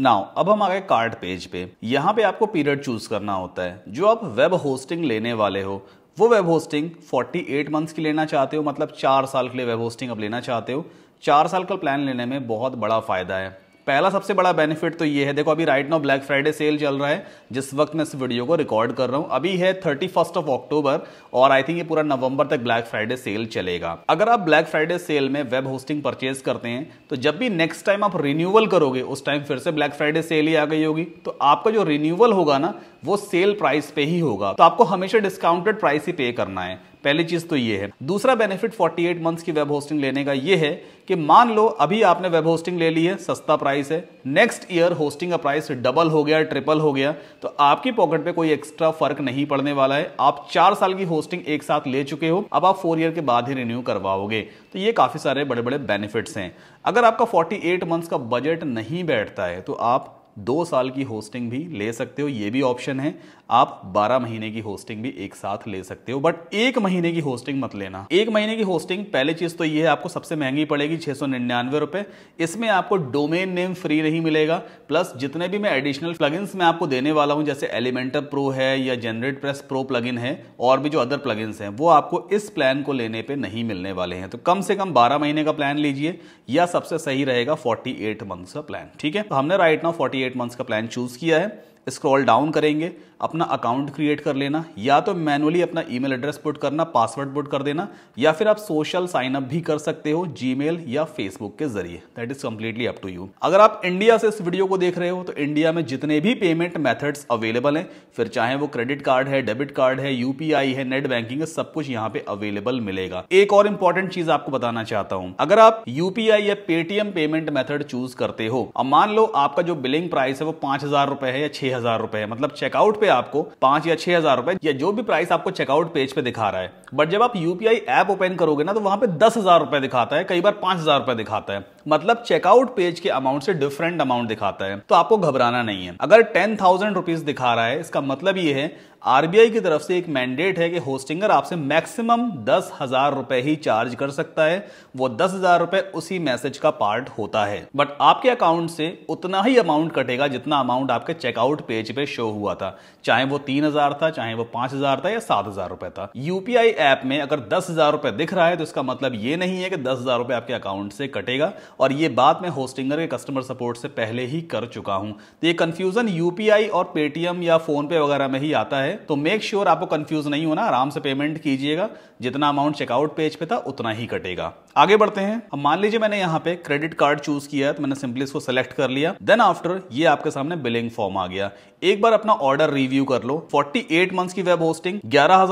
A: नाउ अब हम आ गए कार्ड पेज पे। यहाँ पे आपको पीरियड चूज़ करना होता है। जो आप वेब होस्टिंग लेने वाले हो, वो वेब होस्टिंग 48 मंथ्स की लेना चाहते हो मतलब चार साल के लिए वेब होस्टिंग अब लेना चाहते हो। चार साल का प्लान लेने में बहुत बड़ा फ़ायदा है। पहला सबसे बड़ा बेनिफिट तो ये है, देखो अभी right now black Friday sale चल रहा है, जिस वक्त मैं इस वीडियो को रिकॉर्ड कर रहा हूँ, अभी है थर्टी फ़र्स्ट ऑफ़ अक्टूबर और आई थिंक ये पूरा नवंबर तक ब्लैक फ्राइडे सेल चलेगा। अगर आप ब्लैक फ्राइडे सेल में वेब होस्टिंग परचेज करते हैं तो जब भी नेक्स्ट टाइम आप रिन्यूअल करोगे, उस टाइम फिर से ब्लैक फ्राइडे सेल ही आ गई होगी। तो आपका जो रिन्यूअल होगा ना, वो सेल प्राइस पे ही होगा। तो आपको हमेशा डिस्काउंटेड प्राइस ही पे करना है। पहली चीज़ तो ये है। दूसरा बेनिफिट 48 मंथ्स की वेब होस्टिंग लेने का ये है कि मान लो अभी आपने वेब होस्टिंग ले ली है, सस्ता प्राइस है नेक्स्ट ईयर होस्टिंग का प्राइस डबल हो गया ट्रिपल हो गया तो आपकी पॉकेट पे कोई एक्स्ट्रा फ़र्क नहीं पड़ने वाला है। आप चार साल की होस्टिंग एक साथ ले चुके हो, अब आप फोर ईयर के बाद ही रिन्यू करवाओगे। तो ये काफ़ी सारे बड़े बड़े बेनिफिट्स हैं। अगर आपका 48 मंथ्स का बजट नहीं बैठता है तो आप दो साल की होस्टिंग भी ले सकते हो, ये भी ऑप्शन है। आप 12 महीने की होस्टिंग भी एक साथ ले सकते हो बट एक महीने की होस्टिंग मत लेना। एक महीने की होस्टिंग पहली चीज़ तो ये है, आपको सबसे महँगी पड़ेगी छह सौ निन्यानवे रुपए। इसमें आपको डोमेन नेम फ्री नहीं मिलेगा प्लस जितने भी मैं एडिशनल प्लगइन्स में आपको देने वाला हूँ, जैसे एलिमेंटर प्रो है या जनरेट प्रेस प्रो प्लगइन है, और भी जो अदर प्लगइन्स हैं, वो आपको इस प्लान को लेने पर नहीं मिलने वाले हैं। तो कम से कम बारह महीने का प्लान लीजिए, या सबसे सही रहेगा फोर्टी एट मंथ्स का प्लान ठीक है? तो हमने right now forty eight months का प्लान चूज़ किया है। स्क्रॉल डाउन करेंगे, अपना अकाउंट क्रिएट कर लेना, या तो मैनुअली अपना ईमेल एड्रेस पुट करना पासवर्ड पुट कर देना, या फिर आप सोशल साइन अप भी कर सकते हो जीमेल या फेसबुक के ज़रिए। That is completely up to you अगर आप इंडिया से इस वीडियो को देख रहे हो तो इंडिया में जितने भी पेमेंट मेथड्स अवेलेबल हैं, फिर चाहे वो क्रेडिट कार्ड है डेबिट कार्ड है यूपीआई है नेट बैंकिंग है, सब कुछ यहाँ पे अवेलेबल मिलेगा। एक और इंपॉर्टेंट चीज़ आपको बताना चाहता हूँ। अगर आप यूपीआई या पेटीएम पेमेंट मेथड चूज़ करते हो, अब मान लो आपका जो बिलिंग प्राइस है वो पाँच हज़ार रुपए है या छह हज़ार रुपए है मतलब चेकआउट पे आपको पाँच या छह हज़ार रुपए या जो भी प्राइस आपको चेकआउट पेज पे दिखा रहा है। बट जब आप यूपीआई ऐप ओपन करोगे ना तो वहाँ पे दस हज़ार रुपए दिखाता है, कई बार पाँच हज़ार रुपए दिखाता है। मतलब चेकआउट पेज के अमाउंट से डिफरेंट अमाउंट दिखाता है। तो आपको घबराना नहीं है। अगर टेन थाउज़ेंड रुपीज़ दिखा रहा है, इसका मतलब ये है आरबीआई की तरफ़ से एक मैंडेट है कि होस्टिंगर आपसे मैक्सिमम दस हज़ार रुपए ही चार्ज कर सकता है। वो दस हज़ार रुपए उसी मैसेज का पार्ट होता है। बट आपके अकाउंट से उतना ही अमाउंट कटेगा जितना अमाउंट आपके चेकआउट पेज पे शो हुआ था। चाहे वो तीन हज़ार था, चाहे वो पाँच हज़ार था या सात हज़ार रुपए था। यूपीआई ऐप में अगर दस हज़ार रुपए दिख रहा है तो इसका मतलब ये नहीं है कि दस हज़ार रुपए आपके अकाउंट से कटेगा। और ये बात मैं होस्टिंगर के कस्टमर सपोर्ट से पहले ही कर चुका हूँ। तो ये कंफ्यूजन यूपीआई और पेटीएम या फ़ोन पे वगैरह में ही आता है। तो मेक श्योर आपको कंफ्यूज नहीं होना, आराम से पेमेंट कीजिएगा। जितना अमाउंट चेकआउट पेज पे था, उतना ही कटेगा। आगे बढ़ते हैं। अब मान लीजिए मैंने यहाँ पे क्रेडिट कार्ड चूज़ किया है तो मैंने सिंपली इसको सेलेक्ट कर लिया। देन आफ्टर ये आपके सामने बिलिंग फॉर्म आ गया। एक बार अपना ऑर्डर रिव्यू कर लो। 48 मंथ्स की वेब होस्टिंग ग्यारह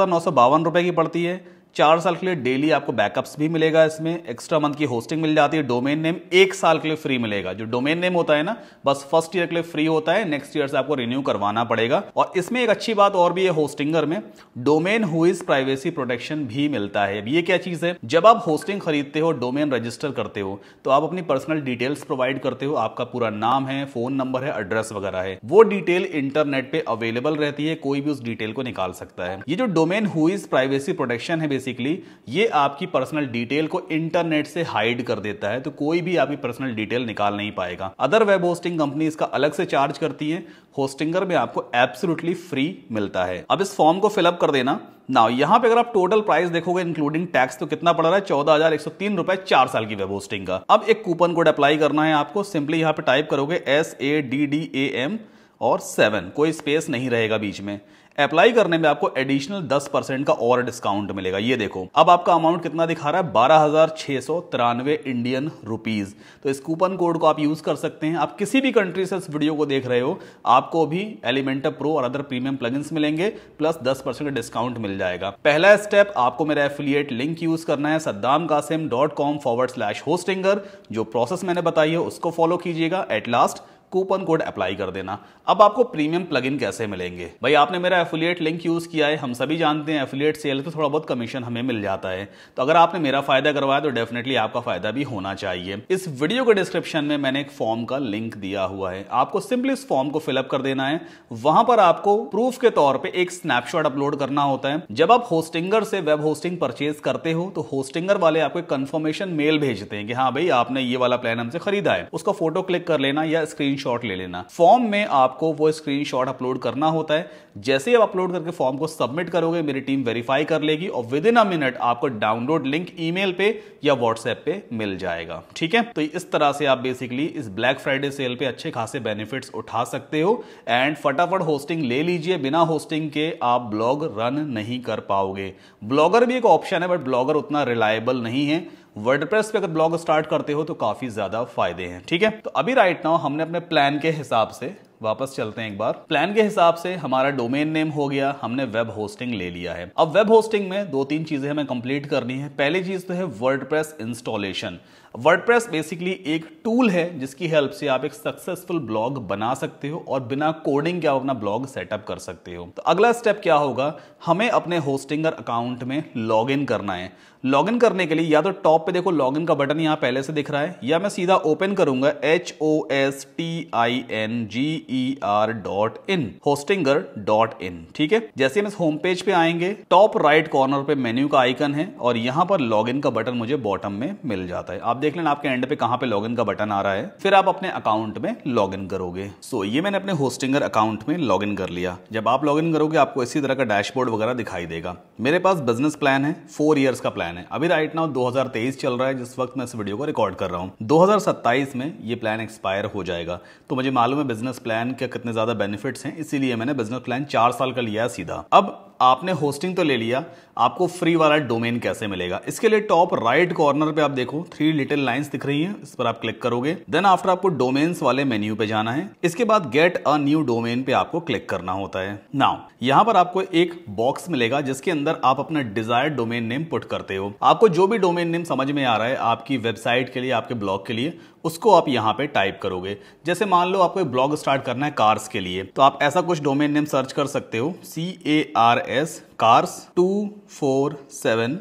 A: रुपए की पड़ती है। चार साल के लिए डेली आपको बैकअप्स भी मिलेगा इसमें एक्स्ट्रा मंथ की होस्टिंग मिल जाती है डोमेन नेम एक साल के लिए फ्री मिलेगा। जो डोमेन नेम होता है ना, बस फ़र्स्ट ईयर के लिए फ्री होता है नेक्स्ट ईयर से आपको रिन्यू करवाना पड़ेगा। और इसमें एक अच्छी बात और भी है होस्टिंगर में डोमेन हुईज प्राइवेसी प्रोटेक्शन भी मिलता है। ये क्या चीज़ है? जब आप होस्टिंग खरीदते हो डोमेन रजिस्टर करते हो तो आप अपनी पर्सनल डिटेल्स प्रोवाइड करते हो। आपका पूरा नाम है फ़ोन नंबर है एड्रेस वगैरह है। वो डिटेल इंटरनेट पे अवेलेबल रहती है, कोई भी उस डिटेल को निकाल सकता है। ये जो डोमेन हुईज प्राइवेसी प्रोटेक्शन है बेसिकली ये आपकी पर्सनल डिटेल को इंटरनेट से हाइड कर देता है तो कोई भी आपकी पर्सनल डिटेल निकाल नहीं पाएगा। अदर वेब होस्टिंग कंपनी इसका अलग से चार्ज करती है होस्टिंगर में आपको एब्सोल्युटली फ्री मिलता है। अब इस फॉर्म को फिलअप कर देना। ना यहाँ पे अगर आप टोटल प्राइस देखोगे इंक्लूडिंग टैक्स तो कितना पड़ रहा है? चौदह हज़ार एक सौ तीन रुपए चार साल की वेब होस्टिंग का। अब एक कूपन कोड अप्लाई करना है आपको। सिंपली यहाँ पे टाइप करोगे S A D D A M और सेवन कोई स्पेस नहीं रहेगा बीच में। अप्लाई करने में आपको एडिशनल 10 परसेंट का और डिस्काउंट मिलेगा। ये देखो, अब आपका अमाउंट कितना दिखा रहा है? बारह हज़ार छह सौ तिरानवे इंडियन रुपीज़ तो इस कूपन कोड को आप यूज़ कर सकते हैं। आप किसी भी कंट्री से इस वीडियो को देख रहे हो, आपको भी एलिमेंटर प्रो और अदर प्रीमियम प्लग मिलेंगे प्लस दस परसेंट डिस्काउंट मिल जाएगा। पहला स्टेप आपको मेरा एफिलिएट लिंक यूज़ करना है, Saddam Kasim dot com forward slash Hostinger जो प्रोसेस मैंने बताई है, उसको फॉलो कीजिएगा। At last coupon code apply कर देना। अब आपको प्रीमियम प्लगइन कैसे मिलेंगे? भाई, आपने मेरा एफिलिएट लिंक यूज़ किया है, हम सभी जानते हैं एफिलिएट सेल तो थोड़ा बहुत कमीशन हमें मिल जाता है। तो अगर आपने मेरा फ़ायदा करवाया तो डेफिनेटली आपका फ़ायदा भी होना चाहिए। इस वीडियो के डिस्क्रिप्शन में मैंने एक फॉर्म का लिंक दिया हुआ है। आपको सिंपली इस फॉर्म को फिलअप कर देना है। वहाँ पर आपको प्रूफ के तौर पर एक स्नैपशॉट अपलोड करना होता है। जब आप होस्टिंगर से वेब होस्टिंग परचेज करते हो तो होस्टिंगर वाले आपको कंफर्मेशन मेल भेजते हैं कि हाँ भाई, आपने ये वाला प्लान हमसे खरीदा है। उसका फ़ोटो क्लिक कर लेना या स्क्रीन ले लेना। फॉर्म में आपको वो स्क्रीनशॉट अपलोड करना होता है। जैसे आप अपलोड करके फॉर्म को सबमिट करोगे, मेरी टीम वेरीफाई कर लेगी और विद इन अ मिनट आपको डाउनलोड लिंक ईमेल पे या व्हाट्सएप पे मिल जाएगा। ठीक है? तो इस तरह से आप बेसिकली इस ब्लैक फ्राइडे सेल पे अच्छे खासे बेनिफिट्स उठा सकते हो एंड फटाफट होस्टिंग ले लीजिए। बिना होस्टिंग के आप ब्लॉग रन नहीं कर पाओगे। ब्लॉगर भी एक ऑप्शन है बट ब्लॉगर उतना रिलायबल नहीं है। वर्डप्रेस पे अगर ब्लॉग स्टार्ट करते हो तो काफ़ी ज़्यादा फ़ायदे हैं, ठीक है? तो अभी राइट नाउ हमने अपने प्लान के हिसाब से वापस चलते हैं एक बार। प्लान के हिसाब से हमारा डोमेन नेम हो गया, हमने वेब होस्टिंग ले लिया है। अब वेब होस्टिंग में दो तीन चीज़ें हमें कंप्लीट करनी है। पहली चीज़ तो है वर्डप्रेस इंस्टॉलेशन वर्डप्रेस बेसिकली एक टूल है जिसकी हेल्प से आप एक सक्सेसफुल ब्लॉग बना सकते हो और बिना कोडिंग के आप अपना ब्लॉग सेटअप कर सकते हो। तो अगला स्टेप क्या होगा? हमें अपने होस्टिंगर अकाउंट में लॉग करना है। लॉगिन करने के लिए या तो टॉप पे देखो लॉगिन का बटन यहाँ पहले से दिख रहा है, या मैं सीधा ओपन करूँगा H O S T I N G E R dot in Hostinger dot in ठीक है? जैसे हम इस होम पेज पे आएँगे टॉप राइट कॉर्नर पे मेन्यू का आइकन है, और यहाँ पर लॉगिन का बटन मुझे बॉटम में मिल जाता है। आप देख लेना आपके एंड पे कहाँ पे लॉगिन का बटन आ रहा है, फिर आप अपने अकाउंट में लॉगिन करोगे। सो ये मैंने अपने होस्टिंगर अकाउंट में लॉगिन कर लिया। जब आप लॉगिन करोगे, आपको इसी तरह का डैशबोर्ड वगैरह दिखाई देगा। मेरे पास बिज़नेस प्लान है फोर ईयर्स का प्लान है। अभी राइट नाउ 2023 चल रहा है, जिस वक्त मैं इस वीडियो को रिकॉर्ड कर रहा हूँ। 2027 में ये प्लान एक्सपायर हो जाएगा। तो मुझे मालूम है बिज़नेस प्लान के कितने ज़्यादा बेनिफिट्स हैं, इसीलिए मैंने बिज़नेस प्लान चार साल का लिया है सीधा। अब आपने होस्टिंग तो ले लिया, आपको फ्री वाला डोमेन कैसे मिलेगा? इसके लिए टॉप राइट कॉर्नर पे आप देखो थ्री लिटिल लाइंस दिख रही हैं, इस पर आप क्लिक करोगे। देन आफ्टर आपको डोमेन्स वाले मेन्यू पे जाना है, इसके बाद गेट अ न्यू डोमेन पे आपको क्लिक करना होता है। नाउ यहाँ पर आपको एक बॉक्स मिलेगा, जिसके अंदर आप अपना डिज़ायर डोमेन नेम पुट करते हो। आपको जो भी डोमेन नेम समझ में आ रहा है, आपकी वेबसाइट के लिए, आपके ब्लॉग के लिए उसको आप यहाँ पे टाइप करोगे। जैसे मान लो आपको ब्लॉग स्टार्ट करना है कार्स के लिए तो आप ऐसा कुछ डोमेन नेम सर्च कर सकते हो C A R S cars two four seven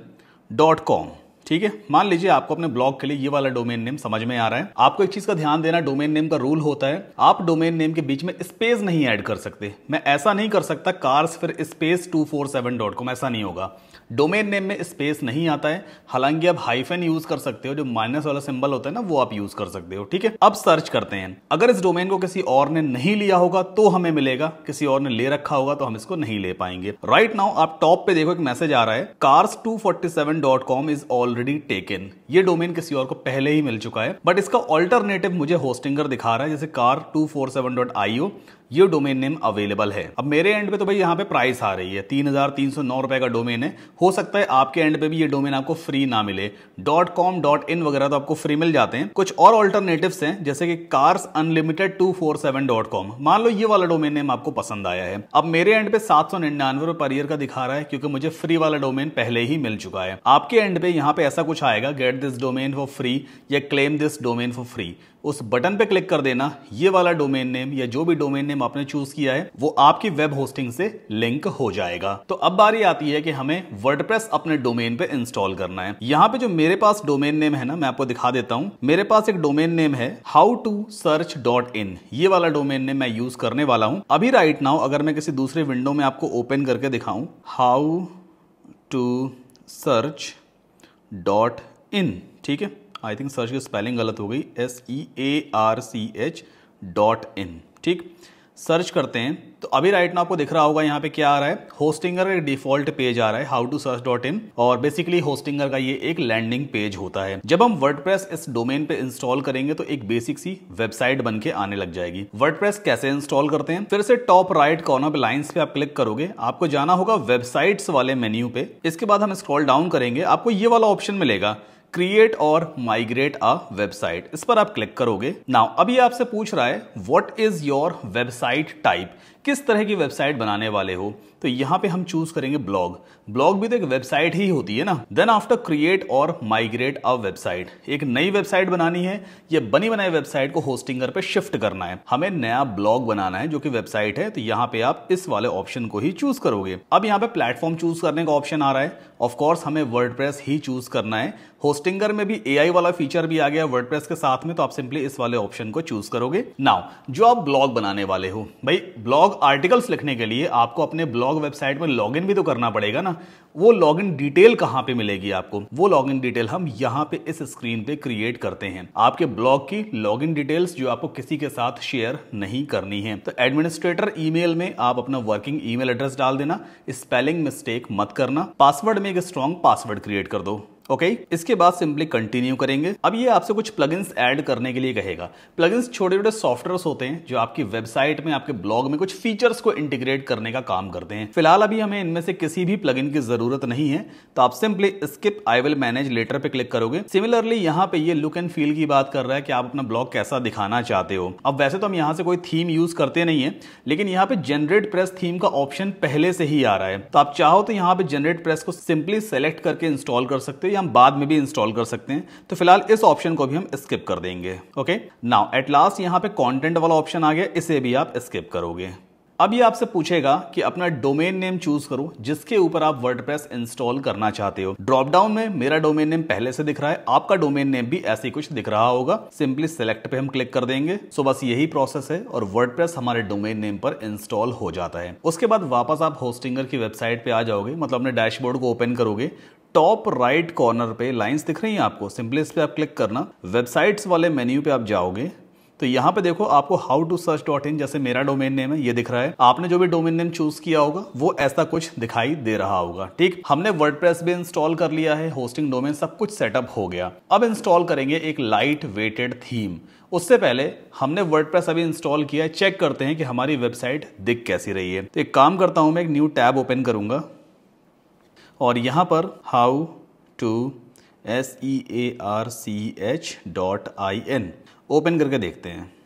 A: dot com ठीक है? मान लीजिए आपको अपने ब्लॉग के लिए ये वाला डोमेन नेम समझ में आ रहा है। आपको एक चीज़ का ध्यान देना डोमेन नेम का रूल होता है। आप डोमेन नेम के बीच में स्पेस नहीं ऐड कर सकते। मैं ऐसा नहीं कर सकता कार्स फिर space two four seven dot com ऐसा नहीं होगा। डोमेन नेम में स्पेस नहीं आता है। हालाँकि आप हाइफन यूज़ कर सकते हो, जो माइनस वाला सिंबल होता है ना, वो आप यूज़ कर सकते हो, ठीक है? अब सर्च करते हैं। अगर इस डोमेन को किसी और ने नहीं लिया होगा तो हमें मिलेगा। किसी और ने ले रखा होगा तो हम इसको नहीं ले पाएँगे। राइट right नाउ आप टॉप पे देखो, एक मैसेज आ रहा है। Cars two forty seven dot com is already taken ये डोमेन किसी और को पहले ही मिल चुका है। बट इसका ऑल्टरनेटिव मुझे होस्टिंगर दिखा रहा है, जैसे car two four seven dot I O ये डोमेन नेम अवेलेबल है। अब मेरे एंड पे तो भाई यहाँ पे प्राइस आ रही है। तीन हज़ार तीन सौ नौ रुपए का डोमेन है। हो सकता है आपके एंड पे भी ये डोमेन आपको फ्री ना मिले। डॉट कॉम डॉट इन वगैरह तो आपको फ्री मिल जाते हैं। कुछ और ऑल्टरनेटिव हैं, जैसे कि cars unlimited two four seven dot com मान लो ये वाला डोमेन नेम आपको पसंद आया है। अब मेरे एंड पे सात सौ निन्यानवे रुपए पर ईयर का दिखा रहा है, क्योंकि मुझे फ्री वाला डोमेन पहले ही मिल चुका है। आपके एंड पे यहाँ पे ऐसा कुछ आएगा get this domain for free या claim this domain for free उस बटन पे क्लिक कर देना। ये वाला डोमेन नेम या जो भी डोमेन नेम आपने चूज़ किया है, वो आपकी वेब होस्टिंग से लिंक हो जाएगा। तो अब बारी आती है कि हमें वर्डप्रेस अपने डोमेन पे इंस्टॉल करना है। यहाँ पे जो मेरे पास डोमेन नेम है ना, मैं आपको दिखा देता हूँ। मेरे पास एक डोमेन नेम है how to search dot in ये वाला डोमेन नेम मैं यूज़ करने वाला हूँ। अभी राइट नाउ अगर मैं किसी दूसरे विंडो में आपको ओपन करके दिखाऊँ how to search dot in ठीक है? आई थिंक सर्च की स्पेलिंग गलत हो गई S E A R C H dot in, ठीक? सर्च करते हैं तो अभी राइट ना आपको दिख रहा होगा यहाँ पे क्या आ रहा है? होस्टिंगर का डिफ़ॉल्ट पेज आ रहा है how to search dot in और बेसिकली होस्टिंगर का ये एक लैंडिंग पेज होता है। जब हम वर्ड इस डोमेन पे इंस्टॉल करेंगे तो एक बेसिक सी वेबसाइट बन के आने लग जाएगी। वर्ड कैसे इंस्टॉल करते हैं? फिर से टॉप राइट कॉर्नर पे लाइन्स पे आप क्लिक करोगे, आपको जाना होगा वेबसाइट्स वाले मेन्यू पे। इसके बाद हम स्क्रॉल डाउन करेंगे, आपको ये वाला ऑप्शन मिलेगा क्रिएट और माइग्रेट अ वेबसाइट इस पर आप क्लिक करोगे. नाउ अभी आपसे पूछ रहा है what is your website type किस तरह की वेबसाइट बनाने वाले हो तो यहाँ पे हम चूज़ करेंगे ब्लॉग ब्लॉग भी तो एक वेबसाइट ही होती है ना? Then after create or migrate a website एक नई वेबसाइट बनानी है, ये बनी बनाई वेबसाइट को होस्टिंगर पे शिफ्ट करना है। हमें नया ब्लॉग बनाना है, जो कि वेबसाइट है तो यहाँ पे आप इस वाले ऑप्शन को ही चूज़ करोगे। अब यहाँ पे प्लेटफॉर्म चूज़ करने का ऑप्शन आ रहा है। ऑफकोर्स हमें वर्ड ही चूज़ करना है। होस्टिंगर में भी एआई वाला फीचर भी आ गया वर्ड के साथ में तो आप सिंपली इस वाले ऑप्शन को चूज़ करोगे। नाउ जो आप ब्लॉग बनाने वाले हो, भाई आर्टिकल्स लिखने के लिए आपको अपने ब्लॉग वेबसाइट में लॉगिन भी तो करना पड़ेगा ना। वो लॉगिन डिटेल कहाँ पे मिलेगी आपको? वो लॉगिन डिटेल हम यहाँ पे इस स्क्रीन पे क्रिएट करते हैं। आपके ब्लॉग की लॉगिन डिटेल्स जो आपको किसी के साथ शेयर नहीं करनी है। तो एडमिनिस्ट्रेटर ईमेल में आप अपना वर्किंग ईमेल एड्रेस डाल देना। स्पेलिंग मिस्टेक मत करना। पासवर्ड में एक स्ट्रॉन्ग पासवर्ड क्रिएट कर दो। ओके? okay? इसके बाद सिंपली कंटिन्यू करेंगे। अब ये आपसे कुछ प्लगइन्स ऐड करने के लिए कहेगा। प्लगइन्स छोटे छोटे सॉफ्टवेयर होते हैं, जो आपकी वेबसाइट में, आपके ब्लॉग में कुछ फीचर्स को इंटीग्रेट करने का काम करते हैं। फ़िलहाल अभी हमें इनमें से किसी भी प्लगइन की ज़रूरत नहीं है तो आप simply skip I will manage later पे क्लिक करोगे। सिमिलरली यहाँ पे ये लुक एंड फील की बात कर रहा है कि आप अपना ब्लॉग कैसा दिखाना चाहते हो। अब वैसे तो हम यहाँ से कोई थीम यूज़ करते नहीं है, लेकिन यहाँ पे जनरेट प्रेस थीम का ऑप्शन पहले से ही आ रहा है। तो आप चाहो तो यहाँ पे जनरेट प्रेस को सिंपली सेलेक्ट करके इंस्टॉल कर सकते हो हम बाद में भी इंस्टॉल कर सकते हैं। तो फ़िलहाल इस ऑप्शन को भी हम स्किप कर देंगे ओके नाउ एट लास्ट यहाँ पे कंटेंट वाला ऑप्शन आ गया, इसे भी आप स्किप करोगे। अब ये आपसे पूछेगा कि अपना डोमेन नेम चूज़ करो, जिसके ऊपर आप वर्डप्रेस इंस्टॉल करना चाहते हो। ड्रॉप डाउन में मेरा डोमेन नेम पहले से दिख रहा है, आपका डोमेन नेम भी ऐसे कुछ दिख रहा होगा। सिंपली सिलेक्ट पे हम क्लिक कर देंगे। सो बस यही प्रोसेस है और वर्डप्रेस हमारे डोमेन नेम पर इंस्टॉल हो जाता है। उसके बाद वापस आप होस्टिंगर की वेबसाइट पे आ जाओगे मतलब अपने डैशबोर्ड को ओपन करोगे। टॉप राइट कॉर्नर पे लाइंस दिख रही हैं आपको। सिंपली इस पर आप क्लिक करना। वेबसाइट्स वाले मेन्यू पे आप जाओगे तो यहाँ पे देखो आपको how to search dot in जैसे मेरा डोमेन नेम है, ये दिख रहा है। आपने जो भी डोमेन नेम चूज़ किया होगा, वो ऐसा कुछ दिखाई दे रहा होगा। ठीक? हमने वर्ड भी इंस्टॉल कर लिया है होस्टिंग डोमेन सब कुछ सेटअप हो गया। अब इंस्टॉल करेंगे एक लाइट वेटेड थीम उससे पहले हमने वर्ड अभी इंस्टॉल किया है चेक करते हैं कि हमारी वेबसाइट दिख कैसी रही है। तो एक काम करता हूँ, मैं एक न्यू टैब ओपन करूँगा। और यहाँ पर how to S E A R C H dot I N open करके देखते हैं।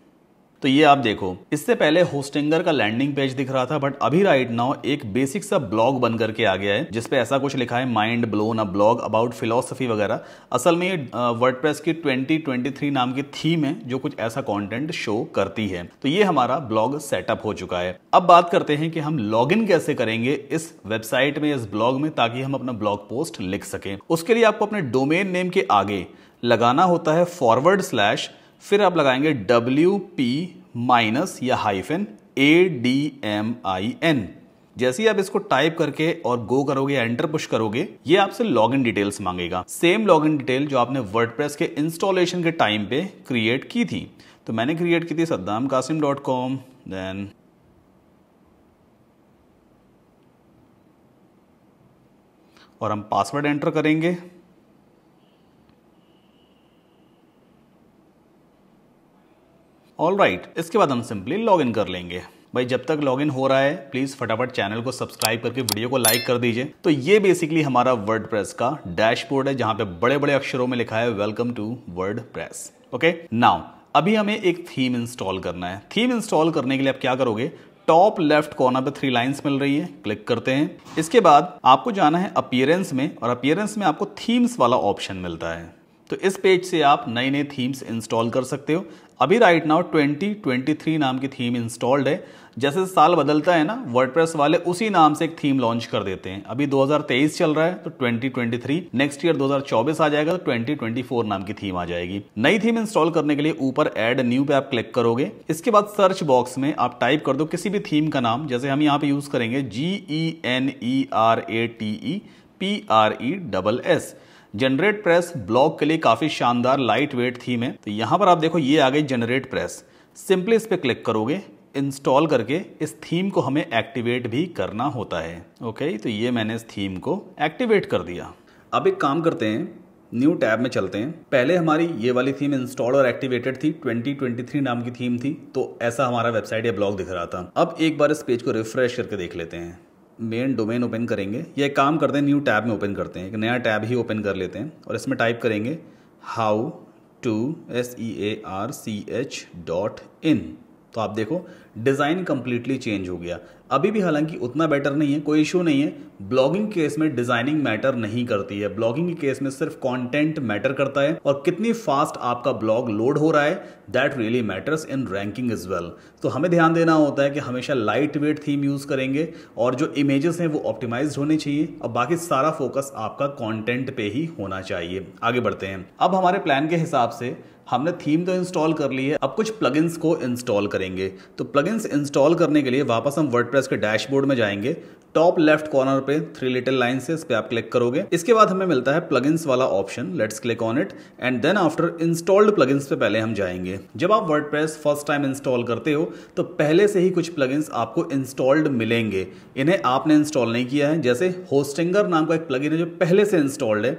A: तो ये आप देखो। इससे पहले होस्टिंगर का लैंडिंग पेज दिख रहा था बट अभी राइट नाउ एक बेसिक सा ब्लॉग बन करके आ गया है, जिसपे ऐसा कुछ लिखा है mind blown a blog about philosophy वगैरह। असल में ये वर्डप्रेस की 2023 नाम की थीम है, जो कुछ ऐसा कंटेंट शो करती है। तो ये हमारा ब्लॉग सेटअप हो चुका है। अब बात करते हैं कि हम लॉग कैसे करेंगे इस वेबसाइट में, इस ब्लॉग में, ताकि हम अपना ब्लॉग पोस्ट लिख सकें। उसके लिए आपको अपने डोमेन नेम के आगे लगाना होता है फॉरवर्ड स्लैश फिर आप लगाएँगे डब्ल्यू पी माइनस या hyphen A D M I N जैसे ही आप इसको टाइप करके और गो करोगे एंटर पुश करोगे, ये आपसे लॉगिन डिटेल्स मांगेगा। सेम लॉगिन डिटेल जो आपने वर्डप्रेस के इंस्टॉलेशन के टाइम पे क्रिएट की थी। तो मैंने क्रिएट की थी Saddam Qasim dot com then और हम पासवर्ड एंटर करेंगे। ऑल राइट right, इसके बाद हम सिंपली लॉग इन कर लेंगे। भाई जब तक लॉगिन हो रहा है प्लीज़ फटाफट चैनल को सब्सक्राइब करके वीडियो को लाइक कर दीजिए। तो ये बेसिकली हमारा वर्ड का डैशबोर्ड है जहाँ पे बड़े बड़े अक्षरों में लिखा है welcome to word okay now अभी हमें एक थीम इंस्टॉल करना है। थीम इंस्टॉल करने के लिए आप क्या करोगे? टॉप लेफ़्ट कॉर्नर पे थ्री लाइंस मिल रही है। क्लिक करते हैं। इसके बाद आपको जाना है अपियरेंस में और अपियरेंस में आपको थीम्स वाला ऑप्शन मिलता है। तो इस पेज से आप नए नए थीम्स इंस्टॉल कर सकते हो। अभी राइट नाउ 2023 नाम की थीम इंस्टॉल्ड है। जैसे साल बदलता है ना वर्डप्रेस वाले उसी नाम से एक थीम लॉन्च कर देते हैं। अभी 2023 चल रहा है तो 2023 नेक्स्ट ईयर 2024 आ जाएगा तो 2024 नाम की थीम आ जाएगी। नई थीम इंस्टॉल करने के लिए ऊपर एड न्यू पे आप क्लिक करोगे। इसके बाद सर्च बॉक्स में आप टाइप कर दो किसी भी थीम का नाम, जैसे हम यहाँ पे यूज़ करेंगे G E N E R A T E P R E double S GeneratePress blog के लिए काफ़ी शानदार लाइट वेट थीम है। तो यहाँ पर आप देखो, ये आ गई जनरेट प्रेस सिंपली इस पर क्लिक करोगे इंस्टॉल करके इस थीम को हमें एक्टिवेट भी करना होता है। ओके तो ये मैंने इस थीम को एक्टिवेट कर दिया। अब एक काम करते हैं न्यू टैब में चलते हैं। पहले हमारी ये वाली थीम इंस्टॉल और एक्टिवेटेड थी 2023 नाम की थीम थी तो ऐसा हमारा वेबसाइट या ब्लॉग दिख रहा था। अब एक बार इस पेज को रिफ्रेश करके देख लेते हैं। मेन डोमेन ओपन करेंगे। या एक काम करते हैं न्यू टैब में ओपन करते हैं। एक नया टैब ही ओपन कर लेते हैं और इसमें टाइप करेंगे how to S E A R C H dot in तो आप देखो डिज़ाइन कंप्लीटली चेंज हो गया। अभी भी हालाँकि उतना बेटर नहीं है, कोई इशू नहीं है। ब्लॉगिंग केस में डिज़ाइनिंग मैटर नहीं करती है। ब्लॉगिंग के केस में सिर्फ़ कंटेंट मैटर करता है और कितनी फास्ट आपका ब्लॉग लोड हो रहा है that really matters in ranking is well तो हमें ध्यान देना होता है कि हमेशा लाइट वेट थीम यूज़ करेंगे और जो इमेजेस हैं वो ऑप्टिमाइज होने चाहिए। और बाकी सारा फोकस आपका कॉन्टेंट पे ही होना चाहिए। आगे बढ़ते हैं। अब हमारे प्लान के हिसाब से हमने थीम तो इंस्टॉल कर ली है, अब कुछ प्लगइन्स को इंस्टॉल करेंगे। तो प्लगइन्स इंस्टॉल करने के लिए वापस हम वर्डप्रेस के डैशबोर्ड में जाएँगे। टॉप लेफ़्ट कॉर्नर पे थ्री लिटिल लाइन से इस पे आप क्लिक करोगे। इसके बाद हमें मिलता है प्लगइन्स वाला option let's click on it and then after installed plugins पे पहले हम जाएँगे। जब आप वर्डप्रेस फ़र्स्ट टाइम इंस्टॉल करते हो तो पहले से ही कुछ प्लगइन्स आपको इंस्टॉल्ड मिलेंगे। इन्हें आपने इंस्टॉल नहीं किया है। जैसे होस्टिंगर नाम का एक प्लगइन है जो पहले से इंस्टॉल्ड है।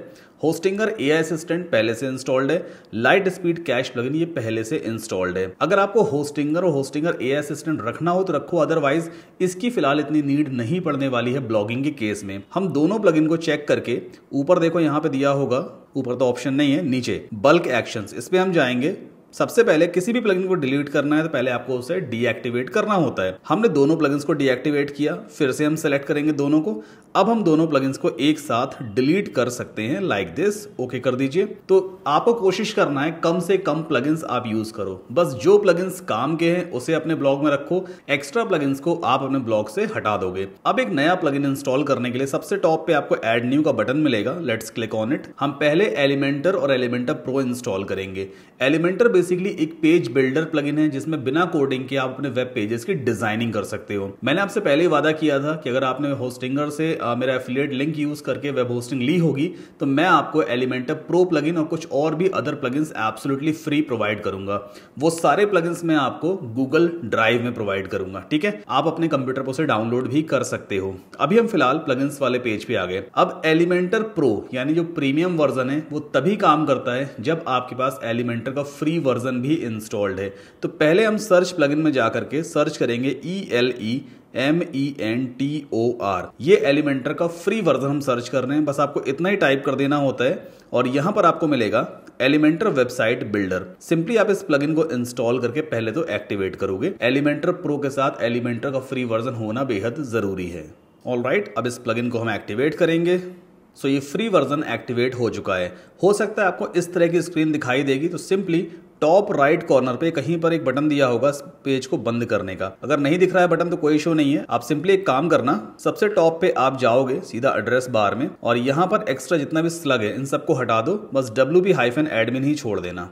A: होस्टिंगर ए असिस्टेंट पहले से इंस्टॉल्ड है, लाइट स्पीड कैश प्लगइन ये पहले से इंस्टॉल्ड है। अगर आपको होस्टिंगर और होस्टिंगर ए असिस्टेंट रखना हो तो रखो अदरवाइज़ इसकी फ़िलहाल इतनी नीड नहीं पड़ने वाली है ब्लॉगिंग के केस में। हम दोनों प्लगइन को चेक करके, ऊपर देखो यहाँ पे दिया होगा, ऊपर तो ऑप्शन नहीं है, नीचे बल्क एक्शंस इस पे हम जाएँगे। सबसे पहले किसी भी प्लगइन को डिलीट करना है तो पहले आपको उसे डीएक्टिवेट करना होता है। हमने दोनों प्लगइन्स को डीएक्टिवेट किया, फिर से हम सेलेक्ट करेंगे दोनों को। अब हम दोनों प्लगइन्स को एक साथ डिलीट कर सकते हैं लाइक दिस ओके कर दीजिए। तो आपको कोशिश करना है, कम से कम प्लगइन्स आप यूज़ करो। बस जो प्लगइन्स काम के हैं, उसे अपने ब्लॉग में रखो। एक्स्ट्रा प्लगइन्स को आप अपने ब्लॉग से हटा दोगे। अब एक नया प्लगइन इंस्टॉल करने के लिए सबसे टॉप पे आपको एड न्यू का बटन मिलेगा। लेट्स क्लिक ऑन इट हम पहले एलिमेंटर और एलिमेंटर प्रो इंस्टॉल करेंगे। एलिमेंटर बेसिकली एक पेज बिल्डर प्लगइन है, जिसमें बिना कोडिंग के आप अपने वेब पेजेस की डिज़ाइनिंग कर सकते हो। मैंने आपसे पहले वादा किया था कि अगर आपने होस्टिंगर से मेरा एफिलिएट लिंक यूज़ करके वेब होस्टिंग ली होगी तो मैं आपको एलिमेंटर प्रो प्लगइन और कुछ और भी other plugins absolutely free provide करूँगा। वो सारे प्लगइन्स मैं आपको गूगल ड्राइव में प्रोवाइड करूँगा, ठीक है? आप अपने कंप्यूटर पर उसे डाउनलोड भी कर सकते हो। अभी हम फ़िलहाल प्लगइन्स वाले पेज पे आ गए। अब एलिमेंटर प्रो यानी जो प्रीमियम वर्जन है, वो तभी काम करता है जब आपके पास एलिमेंटर का फ्री वर्जन भी इंस्टॉल्ड है। तो पहले हम सर्च प्लगइन में जाकर के सर्च करेंगे E L E M E N T O R ये एलिमेंटर का फ्री वर्जन हम सर्च कर रहे हैं। बस आपको इतना ही टाइप कर देना होता है और यहाँ पर आपको मिलेगा एलिमेंटर वेबसाइट बिल्डर सिंपली आप इस प्लगइन को इंस्टॉल करके पहले तो एक्टिवेट करोगे। एलिमेंटर प्रो के साथ एलिमेंटर का फ्री वर्जन होना बेहद ज़रूरी है। ऑल right, अब इस प्लगइन को हम एक्टिवेट करेंगे। सो so, ये फ्री वर्जन एक्टिवेट हो चुका है। हो सकता है आपको इस तरह की स्क्रीन दिखाई देगी तो सिंपली टॉप राइट कॉर्नर पे कहीं पर एक बटन दिया होगा पेज को बंद करने का। अगर नहीं दिख रहा है बटन तो कोई इशू नहीं है। आप सिंपली एक काम करना, सबसे टॉप पे आप जाओगे सीधा एड्रेस बार में और यहाँ पर एक्स्ट्रा जितना भी स्लग है, इन सबको हटा दो। बस डब्ल्यू बी हाइफन एडमिन ही छोड़ देना।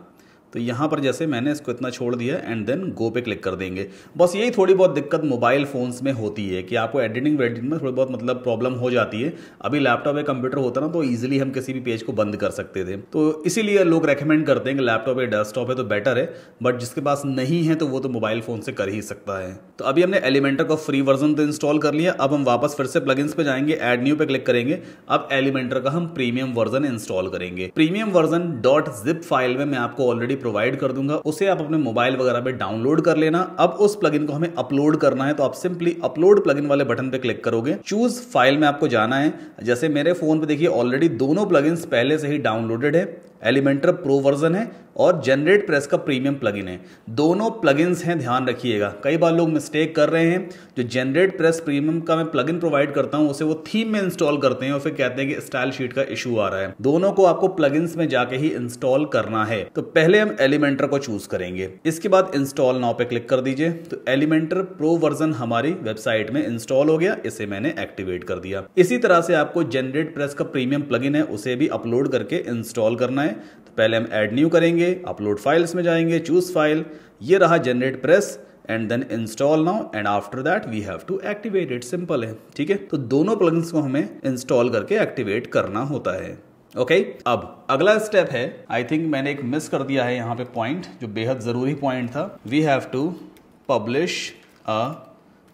A: तो यहाँ पर जैसे मैंने इसको इतना छोड़ दिया एंड देन गो पे क्लिक कर देंगे। बस यही थोड़ी बहुत दिक्कत मोबाइल फोन्स में होती है कि आपको एडिटिंग वेडिटिंग में थोड़ी बहुत मतलब प्रॉब्लम हो जाती है। अभी लैपटॉप या कंप्यूटर होता ना तो ईजिली हम किसी भी पेज को बंद कर सकते थे। तो इसीलिए लोग रेकमेंड करते हैं कि लैपटॉप या डेस्कटॉप है तो बेटर है बट जिसके पास नहीं है तो वो तो मोबाइल फ़ोन से कर ही सकता है। तो अभी हमने एलिमेंटर का फ्री वर्जन तो इंस्टॉल कर लिया, अब हम वापस फिर से प्लग पे जाएँगे एड न्यू पे क्लिक करेंगे, अब एलिमेंटर का हम प्रीमियम वर्जन इंस्टॉल करेंगे। Premium version dot zip file में मैं आपको ऑलरेडी प्रोवाइड कर दूँगा, उसे आप अपने मोबाइल वगैरह पे डाउनलोड कर लेना। अब उस प्लगइन को हमें अपलोड करना है तो आप सिंपली अपलोड प्लगइन वाले बटन पे क्लिक करोगे। चूज़ फ़ाइल में आपको जाना है। जैसे मेरे फ़ोन पे देखिए ऑलरेडी दोनों प्लगइन्स पहले से ही डाउनलोडेड है। एलिमेंटर प्रो वर्जन है। और जनरेट प्रेस का प्रीमियम प्लगइन है। दोनों प्लगइन्स हैं, ध्यान रखिएगा। कई बार लोग मिस्टेक कर रहे हैं, जो जनरेट प्रेस प्रीमियम का मैं प्लगइन प्रोवाइड करता हूँ, उसे वो थीम में इंस्टॉल करते हैं और फिर कहते हैं कि स्टाइल शीट का इशू आ रहा है। दोनों को आपको प्लगइन्स में जाके ही इंस्टॉल करना है। तो पहले हम एलिमेंटर को चूज़ करेंगे। इसके बाद इंस्टॉल नाउ पे क्लिक कर दीजिए। तो एलिमेंटर प्रो वर्जन हमारी वेबसाइट में इंस्टॉल हो गया। इसे मैंने एक्टिवेट कर दिया। इसी तरह से आपको जनरेट प्रेस का प्रीमियम प्लगइन है, उसे भी अपलोड करके इंस्टॉल करना है। पहले हम एड न्यू करेंगे अपलोड फाइल्स में जाएँगे चूज़ फ़ाइल ये रहा GeneratePress and then install now and after that we have to activate it simple है, ठीक है? तो दोनों प्लगइन्स को हमें इंस्टॉल करके एक्टिवेट करना होता है। Okay okay? अब अगला स्टेप है आई थिंक मैंने एक मिस कर दिया है यहाँ पे पॉइंट जो बेहद ज़रूरी पॉइंट था। We have to publish a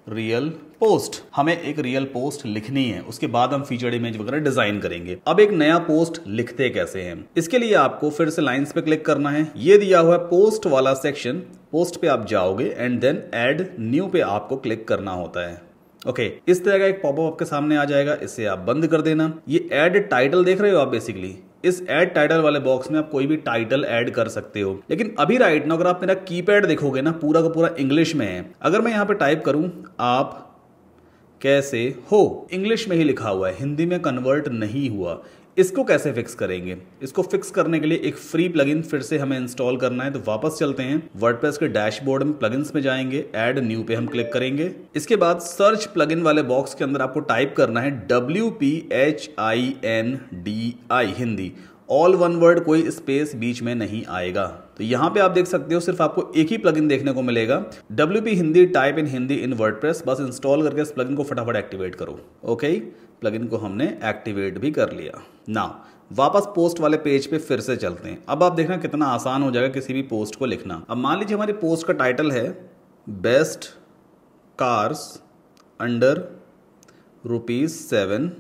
A: real post हमें एक रियल पोस्ट लिखनी है। उसके बाद हम फीचर इमेज वगैरह डिज़ाइन करेंगे। अब एक नया पोस्ट लिखते कैसे हैं? इसके लिए आपको फिर से लाइंस पे क्लिक करना है। ये दिया हुआ पोस्ट वाला सेक्शन पोस्ट पे आप जाओगे एंड देन एड न्यू पे आपको क्लिक करना होता है। ओके okay, इस तरह का एक पॉपअप आपके सामने आ जाएगा। इसे आप बंद कर देना। ये एड टाइटल देख रहे हो आप बेसिकली इस एड टाइटल वाले बॉक्स में आप कोई भी टाइटल ऐड कर सकते हो। लेकिन अभी राइट ना अगर आप मेरा कीपैड देखोगे ना पूरा का पूरा इंग्लिश में है। अगर मैं यहाँ पे टाइप करूँ आप कैसे? हो। इंग्लिश में ही लिखा हुआ है। हिंदी में कन्वर्ट नहीं हुआ। इसको कैसे फिक्स करेंगे? इसको फिक्स करने के लिए एक फ्री प्लगइन फिर से हमें इंस्टॉल करना है। तो वापस चलते हैं। वर्डप्रेस के डैशबोर्ड में प्लगइन्स में जाएँगे। ऐड न्यू पे हम क्लिक करेंगे। इसके बाद सर्च प्लगइन वाले बॉक्स के अंदर आपको टाइप करना है W P H I N D I Hindi. All one word कोई स्पेस बीच में नहीं आएगा। तो यहाँ पे आप देख सकते हो सिर्फ़ आपको एक ही प्लगइन देखने को मिलेगा। W P Hindi type in Hindi in WordPress बस इंस्टॉल करके इस प्लगइन को फटाफट एक्टिवेट करो। ओके प्लगइन को हमने एक्टिवेट भी कर लिया। ना वापस पोस्ट वाले पेज पे फिर से चलते हैं। अब आप देखना कितना आसान हो जाएगा किसी भी पोस्ट को लिखना। अब मान लीजिए हमारी पोस्ट का टाइटल है best cars under rupees seven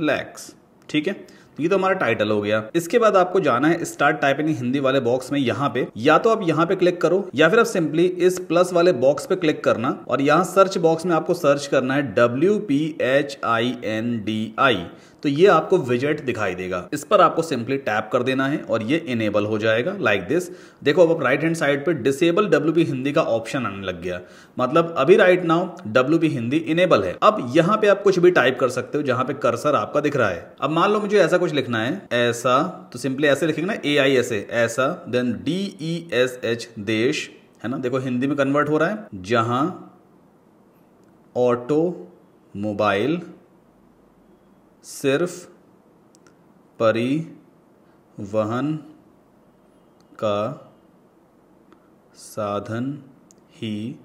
A: lakhs ठीक है? तो ये तो हमारा टाइटल हो गया। इसके बाद आपको जाना है स्टार्ट टाइपिंग हिंदी वाले बॉक्स में यहाँ पे। या तो आप यहाँ पे क्लिक करो, या फिर आप सिंपली इस प्लस वाले बॉक्स पे क्लिक करना। और यहाँ सर्च बॉक्स में आपको सर्च करना है W P H I N D I तो ये आपको विजेट दिखाई देगा। इस पर आपको सिंपली टैप कर देना है और ये इनेबल हो जाएगा लाइक like दिस देखो, अब राइट हैंड साइड पे डिसेबल डब्ल्यू हिंदी का ऑप्शन आने लग गया। मतलब अभी right now W B Hindi enable है। अब यहाँ पे आप कुछ भी टाइप कर सकते हो जहाँ पे कर्सर आपका दिख रहा है। अब मान लो मुझे ऐसा कुछ लिखना है। ऐसा तो सिंपली ऐसे लिखेंगे ना ए आई एस ए ऐसा then D E S H देश, है ना? देखो, हिंदी में कन्वर्ट हो रहा है। जहाँ ऑटो मोबाइल सिर्फ़ परिवहन का साधन ही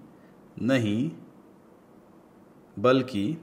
A: नहीं, बल्कि,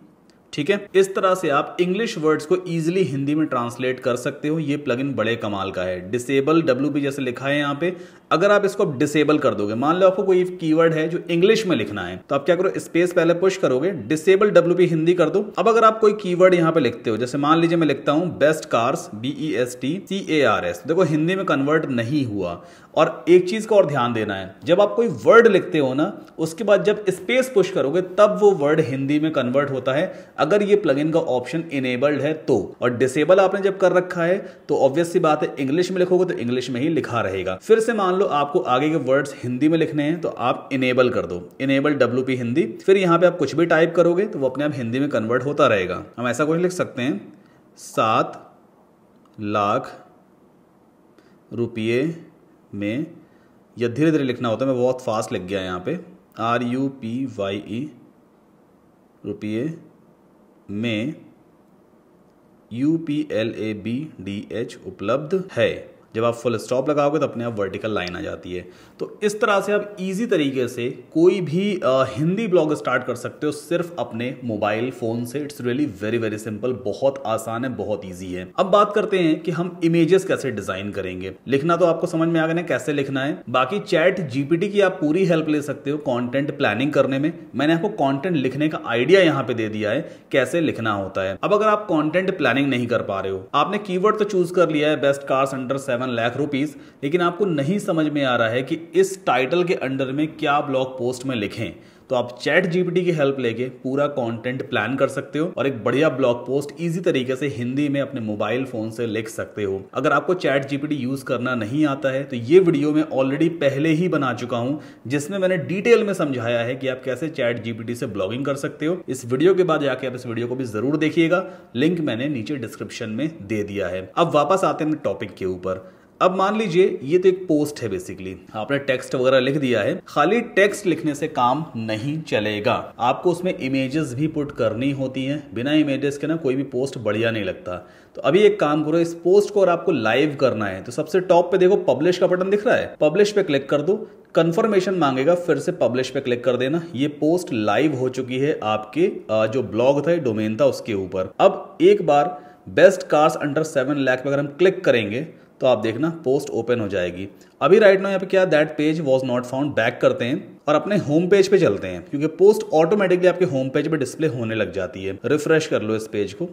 A: ठीक है? इस तरह से आप इंग्लिश वर्ड्स को इजीली हिंदी में ट्रांसलेट कर सकते हो। ये प्लगइन बड़े कमाल का है। डिसेबल डब्ल्यू पी जैसे लिखा है यहाँ पे। अगर आप इसको डिसेबल कर दोगे, मान लो आपको कोई कीवर्ड है जो इंग्लिश में लिखना है तो आप क्या करो स्पेस पहले पुश करोगे डिसेबल डब्ल्यू हिंदी कर दो। अब अगर आप कोई कीवर्ड यहाँ पे लिखते हो, जैसे मान लीजिए मैं लिखता हूँ best cars B E S T C A R S देखो हिंदी में कन्वर्ट नहीं हुआ। और एक चीज़ का और ध्यान देना है, जब आप कोई वर्ड लिखते हो ना, उसके बाद जब स्पेस पुश करोगे, तब वो वर्ड हिंदी में कन्वर्ट होता है। अगर ये प्लगइन का ऑप्शन इनेबल्ड है तो। और डिसेबल आपने जब कर रखा है तो ऑब्वियस सी बात है इंग्लिश में लिखोगे तो इंग्लिश में ही लिखा रहेगा। फिर से मान लो आपको आगे के वर्ड्स हिंदी में लिखने हैं तो आप इनेबल कर दो। Enable W P Hindi. फिर यहाँ पे आप कुछ भी टाइप करोगे तो वो अपने आप हिंदी में कन्वर्ट होता रहेगा। हम ऐसा कुछ लिख सकते हैं। सात लाख रुपये में, या धीरे धीरे लिखना होता है, मैं बहुत फास्ट लिख गया यहाँ पे। R U P Y E रुपये में U P L A B D H उपलब्ध है। जब आप फुल स्टॉप लगाओगे तो अपने आप वर्टिकल लाइन आ जाती है। तो इस तरह से आप इजी तरीके से कोई भी हिंदी ब्लॉग स्टार्ट कर सकते हो सिर्फ़ अपने मोबाइल फ़ोन से. It's really very very simple बहुत आसान है, बहुत ईजी है. अब बात करते हैं कि हम इमेजेस कैसे डिज़ाइन करेंगे. लिखना तो आपको समझ में आ गया ना कैसे लिखना है. बाकी चैट जीपीटी की आप पूरी हेल्प ले सकते हो कॉन्टेंट प्लानिंग करने में. मैंने आपको कॉन्टेंट लिखने का आइडिया यहाँ पे दे दिया है कैसे लिखना होता है. अब अगर आप कॉन्टेंट प्लानिंग नहीं कर पा रहे हो, आपने कीवर्ड तो चूज़ कर लिया है best cars under seven lakh rupees लेकिन आपको नहीं समझ में आ रहा है कि इस टाइटल के अंडर में क्या ब्लॉग पोस्ट में लिखें? तो आप चैट जीपीटी की हेल्प लेके पूरा कंटेंट प्लान कर सकते हो और एक बढ़िया ब्लॉग पोस्ट इजी तरीके से हिंदी में अपने मोबाइल फ़ोन से लिख सकते हो। अगर आपको चैट जीपीटी यूज़ करना नहीं आता है तो ये वीडियो मैं ऑलरेडी पहले ही बना चुका हूँ, जिसमें मैंने डिटेल में समझाया है कि आप कैसे चैट जीपीटी से ब्लॉगिंग कर सकते हो। इस वीडियो के बाद जाके आप इस वीडियो को भी ज़रूर देखिएगा। लिंक मैंने नीचे डिस्क्रिप्शन में दे दिया है। अब वापस आते हैं टॉपिक के ऊपर। अब मान लीजिए, ये तो एक पोस्ट है बेसिकली आपने टेक्स्ट वगैरह लिख दिया है। खाली टेक्स्ट लिखने से काम नहीं चलेगा। आपको उसमें इमेजेस भी पुट करनी होती हैं। बिना इमेजेस के ना कोई भी पोस्ट बढ़िया नहीं लगता। तो अभी एक काम करो, इस पोस्ट को और आपको लाइव करना है। तो सबसे टॉप पे देखो पब्लिश का बटन दिख रहा है। पब्लिश पे क्लिक कर दो। कंफर्मेशन मांगेगा, फिर से पब्लिश पे क्लिक कर देना। ये पोस्ट लाइव हो चुकी है आपके जो ब्लॉग था डोमेन था उसके ऊपर। अब एक बार best cars under seven lakh पे अगर हम क्लिक करेंगे तो आप देखना पोस्ट ओपन हो जाएगी। अभी राइट नाउ यहाँ पे क्या that page was not found back करते हैं और अपने होम पेज पे चलते हैं, क्योंकि पोस्ट ऑटोमेटिकली आपके होम पेज पे डिस्प्ले होने लग जाती है। रिफ्रेश कर लो इस पेज को।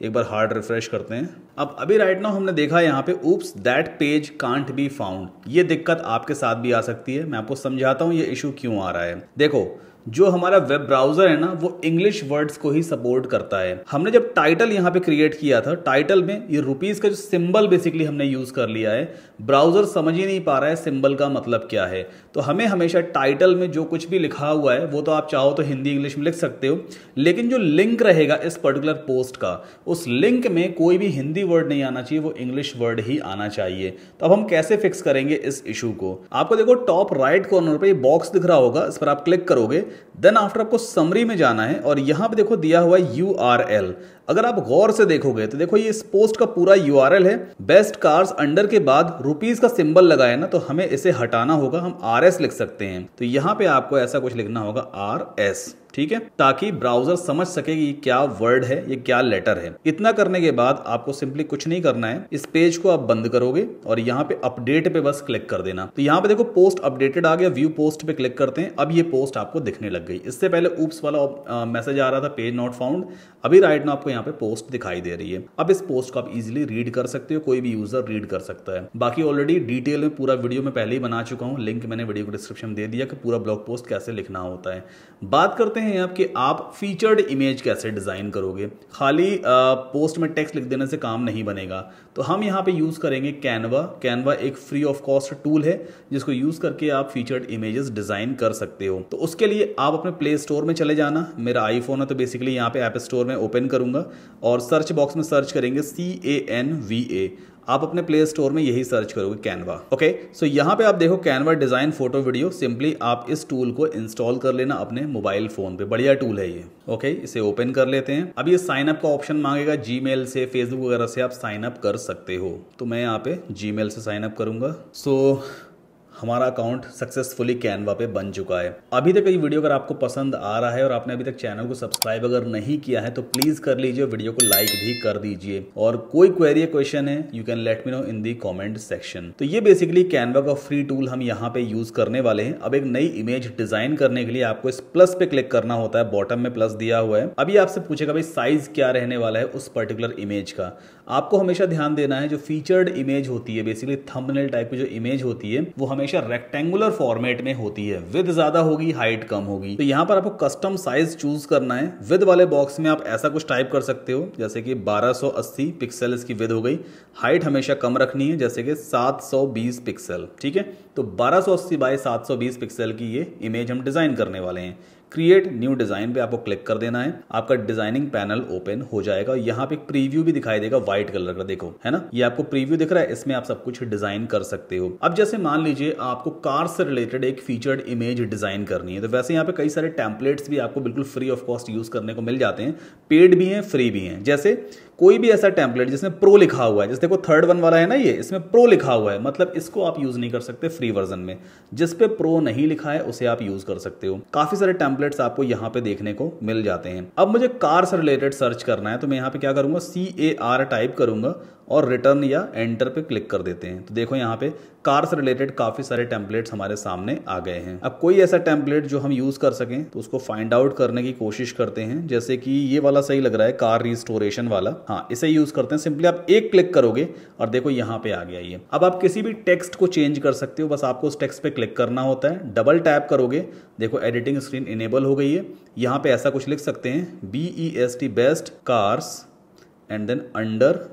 A: एक बार हार्ड रिफ्रेश करते हैं। अब अभी राइट नाउ हमने देखा यहाँ पे oops that page can't be found ये दिक्कत आपके साथ भी आ सकती है। मैं आपको समझाता हूँ, ये इशू क्यों आ रहा है। देखो जो हमारा वेब ब्राउज़र है ना, वो इंग्लिश वर्ड्स को ही सपोर्ट करता है। हमने जब टाइटल यहाँ पे क्रिएट किया था टाइटल में ये रुपीज़ का जो सिंबल बेसिकली हमने यूज़ कर लिया है ब्राउज़र समझ ही नहीं पा रहा है सिंबल का मतलब क्या है। तो हमें हमेशा टाइटल में जो कुछ भी लिखा हुआ है, वो तो आप चाहो तो हिंदी इंग्लिश में लिख सकते हो, लेकिन जो लिंक रहेगा इस पर्टिकुलर पोस्ट का, उस लिंक में कोई भी हिंदी वर्ड नहीं आना चाहिए, वो इंग्लिश वर्ड ही आना चाहिए। तो अब हम कैसे फिक्स करेंगे इस इशू को? आपको देखो टॉप राइट कॉर्नर पर बॉक्स दिख रहा होगा, इस पर आप क्लिक करोगे देन आफ्टर आपको समरी में जाना है और यहाँ पे देखो दिया हुआ है यू आर एल अगर आप गौर से देखोगे तो देखो ये इस पोस्ट का पूरा यूआरएल है। बेस्ट कार्स अंडर के बाद रुपीज़ का सिंबल लगा है ना तो हमें इसे हटाना होगा। हम आर एस लिख सकते हैं। तो यहाँ पे आपको ऐसा कुछ लिखना होगा आर एस ठीक है? ताकि ब्राउज़र समझ सके कि क्या वर्ड है, ये क्या लेटर है। इतना करने के बाद आपको सिंपली कुछ नहीं करना है। इस पेज को आप बंद करोगे और यहाँ पे अपडेट पे बस क्लिक कर देना। तो यहाँ पे देखो पोस्ट अपडेटेड आ गया व्यू पोस्ट पे क्लिक करते हैं। अब ये पोस्ट आपको दिखने लग गई। इससे पहले ऊप्स वाला मैसेज आ रहा था पेज नॉट फाउंड अभी राइट ना आपको यहाँ पे पोस्ट दिखाई दे रही है। अब इस पोस्ट को आप इजिली रीड कर सकते हो, कोई भी यूज़र रीड कर सकता है। बाकी ऑलरेडी डिटेल में पूरा वीडियो में पहले ही बना चुका हूँ। लिंक मैंने वीडियो को डिस्क्रिप्शन दे दिया कि पूरा ब्लॉग पोस्ट कैसे लिखना होता है। बात करते हैं आपके आप फीचर्ड इमेज कैसे डिज़ाइन करोगे। खाली पोस्ट में टेक्स्ट लिख देने से काम नहीं बनेगा। तो हम यहाँ पे यूज़ करेंगे कैनवा कैनवा एक फ्री ऑफ़ कॉस्ट टूल है, जिसको यूज़ करके आप फीचर्ड इमेजेस डिज़ाइन कर सकते हो। तो उसके लिए आप अपने प्ले स्टोर में चले जाना। मेरा आईफोन है तो बेसिकली यहाँ पे ऐप स्टोर में ओपन करूँगा। और सर्च बॉक्स में सर्च करेंगे सी ए एन वी ए आप अपने प्ले स्टोर में यही सर्च करोगे कैनवा ओके सो यहाँ पे आप देखो Canva design photo video simply आप इस टूल को इंस्टॉल कर लेना अपने मोबाइल फ़ोन पे। बढ़िया टूल है ये ओके इसे ओपन कर लेते हैं। अब ये साइन अप का ऑप्शन मांगेगा जी से फेसबुक वगैरह से आप साइन अप कर सकते हो। तो मैं यहाँ पे जी से साइन अप करूँगा। सो so, हमारा अकाउंट सक्सेसफुली कैनवा पे बन चुका है। अभी तक ये वीडियो अगर आपको पसंद आ रहा है और आपने अभी तक चैनल को सब्सक्राइब अगर नहीं किया है तो प्लीज़ कर लीजिए, वीडियो को लाइक भी कर दीजिए। और कोई क्वेरी क्वेश्चन है you can let me know in the comment section तो ये बेसिकली कैनवा का फ्री टूल हम यहाँ पे यूज़ करने वाले हैं। अब एक नई इमेज डिज़ाइन करने के लिए आपको इस प्लस पे क्लिक करना होता है बॉटम में प्लस दिया हुआ है। अभी आपसे पूछेगा, भाई साइज़ क्या रहने वाला है उस पर्टिकुलर इमेज का? आपको हमेशा ध्यान देना है जो फीचर्ड इमेज होती है बेसिकली थंबनेल टाइप की जो इमेज होती है, वो हमेशा रेक्टेंगुलर फॉर्मेट में होती है। विद ज़्यादा होगी हाइट कम होगी। तो यहाँ पर आपको कस्टम साइज़ चूज़ करना है। विद वाले बॉक्स में आप ऐसा कुछ टाइप कर सकते हो, जैसे कि 1280 पिक्सल इसकी विद हो गई। हाइट हमेशा कम रखनी है, जैसे कि 720 पिक्सल ठीक है? तो 1280 बाय 720 पिक्सल की ये इमेज हम डिज़ाइन करने वाले हैं। क्रिएट न्यू डिज़ाइन पे आपको क्लिक कर देना है। आपका डिज़ाइनिंग पैनल ओपन हो जाएगा यहाँ पे प्रीव्यू भी दिखाई देगा व्हाइट कलर का, देखो, है ना? ये आपको प्रीव्यू दिख रहा है, इसमें आप सब कुछ डिज़ाइन कर सकते हो। अब जैसे मान लीजिए आपको कार से रिलेटेड एक फीचर्ड इमेज डिज़ाइन करनी है तो वैसे यहाँ पे कई सारे टेम्पलेट्स भी आपको बिल्कुल फ्री ऑफ़ कॉस्ट यूज़ करने को मिल जाते हैं। पेड भी हैं फ्री भी हैं। जैसे कोई भी ऐसा टेम्पलेट जिसमें प्रो लिखा हुआ है, जैसे देखो थर्ड वन वाला है ना ये, इसमें प्रो लिखा हुआ है मतलब इसको आप यूज़ नहीं कर सकते फ्री वर्जन में। जिस पे प्रो नहीं लिखा है, उसे आप यूज़ कर सकते हो। काफ़ी सारे टेम्पलेट्स आपको यहाँ पे देखने को मिल जाते हैं। अब मुझे कार से रिलेटेड सर्च करना है तो मैं यहाँ पे क्या करूँगा सी ए आर टाइप करूँगा। और रिटर्न या एंटर पे क्लिक कर देते हैं। तो देखो यहाँ पे कार से रिलेटेड काफ़ी सारे टेम्पलेट्स हमारे सामने आ गए हैं। अब कोई ऐसा टेम्पलेट जो हम यूज़ कर सकें तो उसको फाइंड आउट करने की कोशिश करते हैं। जैसे कि ये वाला सही लग रहा है कार रिस्टोरेशन वाला। हाँ इसे यूज़ करते हैं। सिंपली आप एक क्लिक करोगे और देखो यहाँ पे आ गया ये। अब आप किसी भी टेक्स्ट को चेंज कर सकते हो। बस आपको उस टेक्स्ट पे क्लिक करना होता है। डबल टैप करोगे। देखो एडिटिंग स्क्रीन इनेबल हो गई है। यहाँ पे ऐसा कुछ लिख सकते हैं। B E S T best cars and then under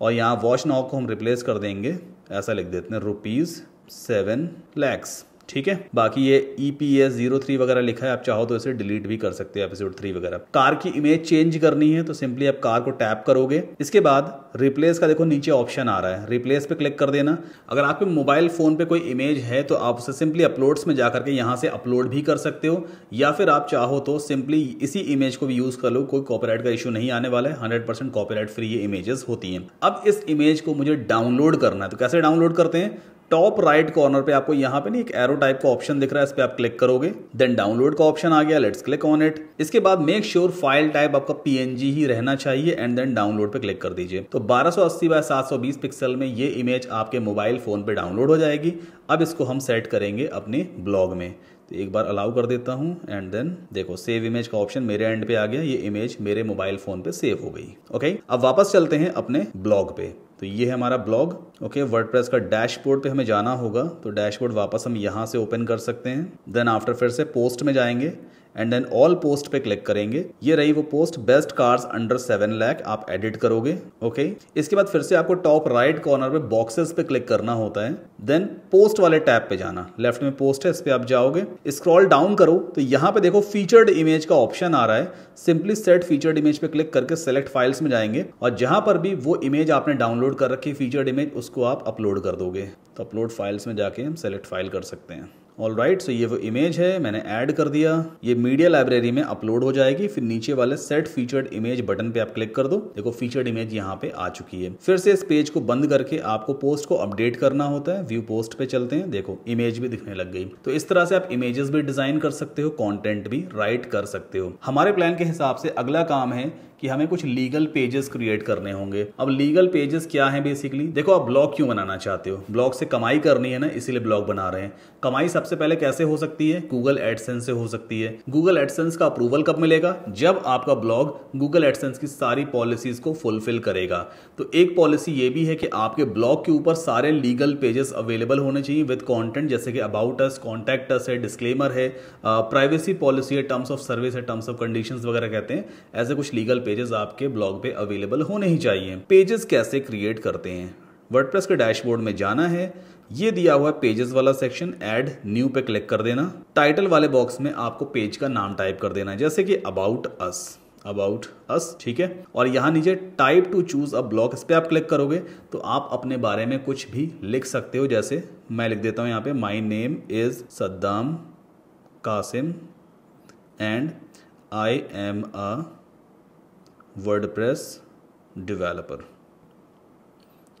A: और यहाँ वॉच नाउ को हम रिप्लेस कर देंगे। ऐसा लिख देते हैं रुपीज़ सेवन लैक्स ठीक है? बाकी ये E P S zero three वगैरह लिखा है, आप चाहो तो इसे डिलीट भी कर सकते हैं एपिसोड थ्री वगैरह। कार की इमेज चेंज करनी है तो सिंपली आप कार को टैप करोगे। इसके बाद रिप्लेस का देखो नीचे ऑप्शन आ रहा है। रिप्लेस पे क्लिक कर देना। अगर आपके मोबाइल फ़ोन पे कोई इमेज है तो आप उसे सिंपली अपलोड्स में जाकर के यहाँ से अपलोड भी कर सकते हो। या फिर आप चाहो तो सिंपली इसी इमेज को भी यूज़ कर लो। कोई कॉपीराइट का इशू नहीं आने वाला है। हंड्रेड परसेंट फ्री ये इमेजेस होती हैं। अब इस इमेज को मुझे डाउनलोड करना है। तो कैसे डाउनलोड करते हैं? टॉप राइट कॉर्नर पे आपको यहाँ पे नहीं एक एरो टाइप का ऑप्शन दिख रहा है। इस पे आप क्लिक करोगे। देन डाउनलोड का ऑप्शन आ गया। लेट्स क्लिक ऑन इट इसके बाद मेक श्योर फ़ाइल टाइप आपका पीएनजी ही रहना चाहिए। एंड देन डाउनलोड पे क्लिक कर दीजिए। तो बारह सौ अस्सी बाय सात सौ बीस पिक्सल में ये इमेज आपके मोबाइल फ़ोन पे डाउनलोड हो जाएगी। अब इसको हम सेट करेंगे अपने ब्लॉग में। तो एक बार अलाउ कर देता हूँ एंड देन देखो सेव इमेज का ऑप्शन मेरे एंड पे आ गया। ये इमेज मेरे मोबाइल फ़ोन पे सेव हो गई। ओके अब वापस चलते हैं अपने ब्लॉग पे। तो ये है हमारा ब्लॉग ओके वर्डप्रेस का डैशबोर्ड पे हमें जाना होगा। तो डैशबोर्ड वापस हम यहाँ से ओपन कर सकते हैं। देन आफ्टर फिर से पोस्ट में जाएँगे। एंड देन ऑल पोस्ट पे क्लिक करेंगे। ये रही वो post best cars under seven lakh आप एडिट करोगे ओके इसके बाद फिर से आपको टॉप राइट कॉर्नर पे बॉक्सेस पे क्लिक करना होता है। देन पोस्ट वाले टैब पे जाना। लेफ़्ट में पोस्ट है, इस पे आप जाओगे। स्क्रॉल डाउन करो तो यहाँ पे देखो फीचर्ड इमेज का ऑप्शन आ रहा है। सिंपली सेट फीचर्ड इमेज पे क्लिक करके सेलेक्ट फाइल्स में जाएँगे। और जहाँ पर भी वो इमेज आपने डाउनलोड कर रखी फीचर्ड इमेज उसको आप अपलोड कर दोगे। तो अपलोड फाइल्स में जाके हम सेलेक्ट फ़ाइल कर सकते हैं। ऑल राइट सो ये वो इमेज है, मैंने ऐड कर दिया। ये मीडिया लाइब्रेरी में अपलोड हो जाएगी। फिर नीचे वाले सेट फीचर्ड इमेज बटन पे आप क्लिक कर दो। देखो फीचर्ड इमेज यहाँ पे आ चुकी है। फिर से इस पेज को बंद करके आपको पोस्ट को अपडेट करना होता है। व्यू पोस्ट पे चलते हैं। देखो इमेज भी दिखने लग गई। तो इस तरह से आप इमेजेस भी डिज़ाइन कर सकते हो कॉन्टेंट भी राइट कर सकते हो। हमारे प्लान के हिसाब से अगला काम है कि हमें कुछ लीगल पेजेस क्रिएट करने होंगे। अब लीगल पेजेस क्या है बेसिकली देखो, आप ब्लॉग क्यों बनाना चाहते हो? ब्लॉग से कमाई करनी है ना, इसीलिए ब्लॉग बना रहे हैं। कमाई सबसे पहले कैसे हो सकती है? गूगल एडसेंस से हो सकती है। गूगल एडसेंस का अप्रूवल कब मिलेगा? जब आपका ब्लॉग गूगल एडसेंस की सारी पॉलिसीज़ को फुलफिल करेगा। तो एक पॉलिसी ये भी है कि आपके ब्लॉग के ऊपर सारे लीगल पेजेस अवेलेबल होने चाहिए विद कॉन्टेंट जैसे कि अबाउट अस कॉन्टैक्ट अस है डिस्क्लेमर है। प्राइवेसी पॉलिसी है टर्म्स ऑफ़ सर्विस है टर्म्स ऑफ़ कंडीशन वगैरह कहते हैं। ऐसे कुछ लीगल पेजेस आपके ब्लॉग पे अवेलेबल होने ही चाहिए। पेजेस कैसे क्रिएट करते हैं? वर्डप्रेस के डैशबोर्ड में जाना है। ये दिया हुआ पेजेस वाला सेक्शन ऐड न्यू पे क्लिक कर देना। टाइटल वाले बॉक्स में आपको पेज का नाम टाइप कर देना जैसे कि अबाउट अस अबाउट अस ठीक है? और यहाँ नीचे type to choose a block इस पर आप क्लिक करोगे तो आप अपने बारे में कुछ भी लिख सकते हो। जैसे मैं लिख देता हूँ यहाँ पे my name is Saddam Qasim and I am a WordPress developer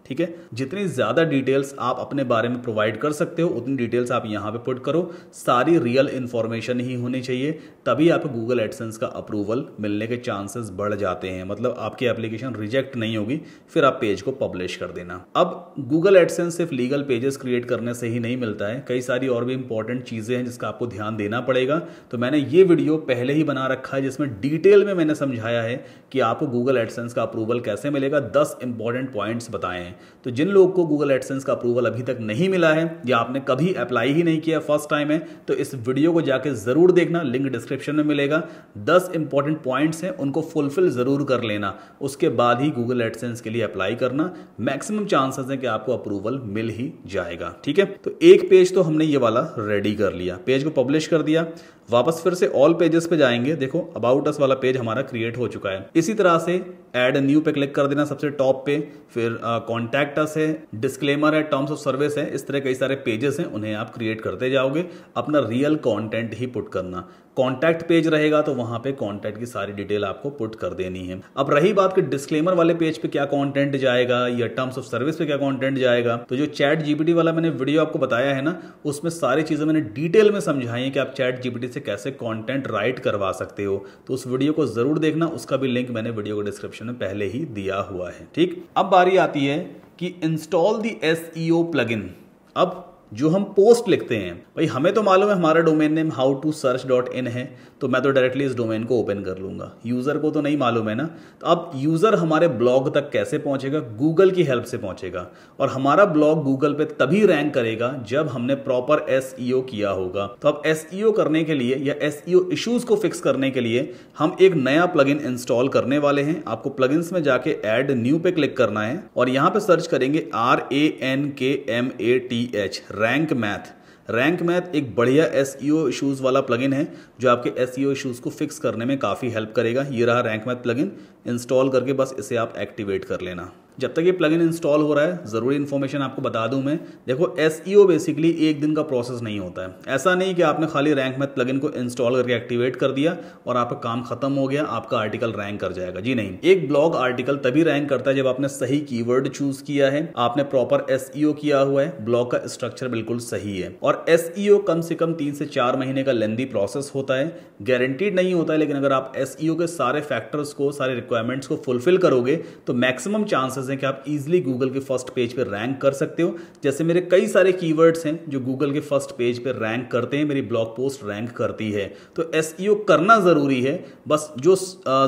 A: ठीक है? जितनी ज़्यादा डिटेल्स आप अपने बारे में प्रोवाइड कर सकते हो, उतनी डिटेल्स आप यहाँ पे पुट करो। सारी रियल इंफॉर्मेशन ही होनी चाहिए, तभी आपको गूगल एडसेंस का अप्रूवल मिलने के चांसेस बढ़ जाते हैं। मतलब आपकी एप्लीकेशन रिजेक्ट नहीं होगी, फिर आप पेज को पब्लिश कर देना। अब गूगल एडसेंस सिर्फ़ लीगल पेजेस क्रिएट करने से ही नहीं मिलता है। कई सारी और भी इंपॉर्टेंट चीज़ें हैं जिसका आपको ध्यान देना पड़ेगा। तो मैंने ये वीडियो पहले ही बना रखा है, जिसमें डिटेल में मैंने समझाया है कि आपको गूगल एडसेंस का अप्रूवल कैसे मिलेगा। दस इंपॉर्टेंट पॉइंट्स बताए। हैं तो जिन लोगों को गूगल एडसेंस का अप्रूवल अभी तक नहीं मिला है, या आपने कभी अप्लाई ही नहीं किया फ़र्स्ट टाइम है तो इस वीडियो को जाके ज़रूर देखना लिंक डिस्क्रिप्शन में मिलेगा। दस इंपॉर्टेंट पॉइंट्स हैं, उनको फुलफिल ज़रूर कर लेना। उसके बाद ही गूगल एडसेंस के लिए अप्लाई करना। मैक्सिमम चांसेस है कि आपको अप्रूवल मिल ही जाएगा, ठीक है? तो एक पेज तो हमने ये वाला रेडी कर लिया। पेज को पब्लिश कर दिया। वापस फिर से ऑल पेजेस पे जाएँगे। देखो अबाउट अस वाला पेज हमारा क्रिएट हो चुका है। इसी तरह से एड न्यू पे क्लिक कर देना सबसे टॉप पे। फिर कॉन्टैक्ट अस है डिस्क्लेमर है टर्म्स ऑफ़ सर्विस है, इस तरह कई सारे पेजेस हैं, उन्हें आप क्रिएट करते जाओगे। अपना रियल कॉन्टेंट ही पुट करना। कॉन्टैक्ट पेज रहेगा तो वहाँ पे कॉन्टैक्ट की सारी डिटेल आपको पुट कर देनी है। अब रही बात कि डिस्क्लेमर वाले पेज पे क्या कंटेंट जाएगा, या टर्म्स ऑफ़ सर्विस पे क्या कंटेंट जाएगा तो जो चैट जीपीटी वाला मैंने वीडियो आपको बताया है ना, उसमें सारी चीज़ें मैंने डिटेल में समझाई है कि आप चैट जीपीटी से कैसे कॉन्टेंट राइट करवा सकते हो। तो उस वीडियो को ज़रूर देखना, उसका भी लिंक मैंने वीडियो को डिस्क्रिप्शन में पहले ही दिया हुआ है, ठीक? अब बारी आती है कि इंस्टॉल दी एस प्लगइन अब जो हम पोस्ट लिखते हैं, भाई हमें तो मालूम है हमारा domain name how to search dot in है तो मैं तो डायरेक्टली इस डोमेन को ओपन कर लूँगा। यूज़र को तो नहीं मालूम है ना? तो अब यूज़र हमारे ब्लॉग तक कैसे पहुंचेगा? गूगल की हेल्प से पहुंचेगा। और हमारा ब्लॉग गूगल पे तभी रैंक करेगा जब हमने प्रॉपर एस e किया होगा। तो अब एस e करने के लिए या एस इश्यूज़ e को फिक्स करने के लिए हम एक नया प्लग इंस्टॉल करने वाले हैं। आपको प्लग में जाके एड न्यू पे क्लिक करना है। और यहाँ पे सर्च करेंगे R A N K M A T H Rank Math. Rank Math एक बढ़िया एस इशूज़ वाला प्लगइन है, जो आपके एस इशूज़ को फिक्स करने में काफ़ी हेल्प करेगा। ये रहा रैंक मैथ प्लगइन इंस्टॉल करके बस इसे आप एक्टिवेट कर लेना। जब तक ये प्लगइन इंस्टॉल हो रहा है, ज़रूरी इन्फॉर्मेशन आपको बता दूँ मैं, देखो एस बेसिकली e एक दिन का प्रोसेस नहीं होता है। ऐसा नहीं कि आपने खाली रैंक में प्लगइन को इंस्टॉल करके एक्टिवेट कर दिया और आपका काम खत्म हो गया, आपका आर्टिकल रैंक कर जाएगा। जी नहीं। एक ब्लॉग आर्टिकल तभी रैंक करता है जब आपने सही कीवर्ड चूज़ किया है, आपने प्रॉपर एस e किया हुआ है ब्लॉग का स्ट्रक्चर बिल्कुल सही है। और एस e कम से कम तीन से चार महीने का लेंदी प्रोसेस होता है। गारंटीड नहीं होता है, लेकिन अगर आप एसईओ के सारे फैक्टर्स को, सारे रिक्वायरमेंट्स को फुलफिल करोगे तो मैक्सिमम चांसेस हैं कि आप इजिली गूगल के फ़र्स्ट पेज पे रैंक कर सकते हो। जैसे मेरे कई सारे कीवर्ड्स हैं जो गूगल के फ़र्स्ट पेज पे रैंक करते हैं, मेरी ब्लॉग पोस्ट रैंक करती है। तो एस e करना ज़रूरी है। बस जो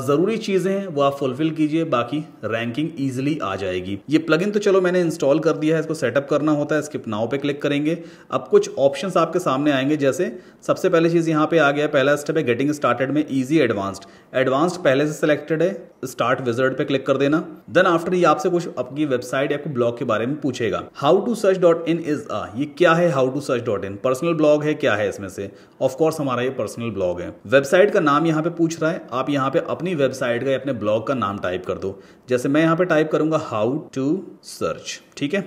A: ज़रूरी चीज़ें हैं, वो आप फुलफिल कीजिए, बाकी रैंकिंग ईजिली आ जाएगी। ये प्लगइन तो चलो मैंने इंस्टॉल कर दिया है, इसको सेटअप करना होता है स्किप नाव पे क्लिक करेंगे। अब कुछ ऑप्शन आपके सामने आएँगे, जैसे सबसे पहले चीज़ यहाँ पे आ गया पहला स्टेप है गेटिंग स्टार्टेड में ईजी एडवांस्ड एडवांस्ड पहले से सिलेक्टेड है स्टार्ट विजर्ड पे क्लिक कर देना। देन आफ्टर ये आपसे कुछ अपनी वेबसाइट या ब्लॉग के बारे में पूछेगा। How to search dot in is a ये क्या है how to search dot in personal blog है क्या है इसमें से? ऑफकोर्स हमारा ये पर्सनल ब्लॉग है। वेबसाइट का नाम यहाँ पे पूछ रहा है। आप यहाँ पे अपनी वेबसाइट का अपने ब्लॉग का नाम टाइप कर दो। जैसे मैं यहाँ पे टाइप करूँगा हाउ टू सर्च ठीक है?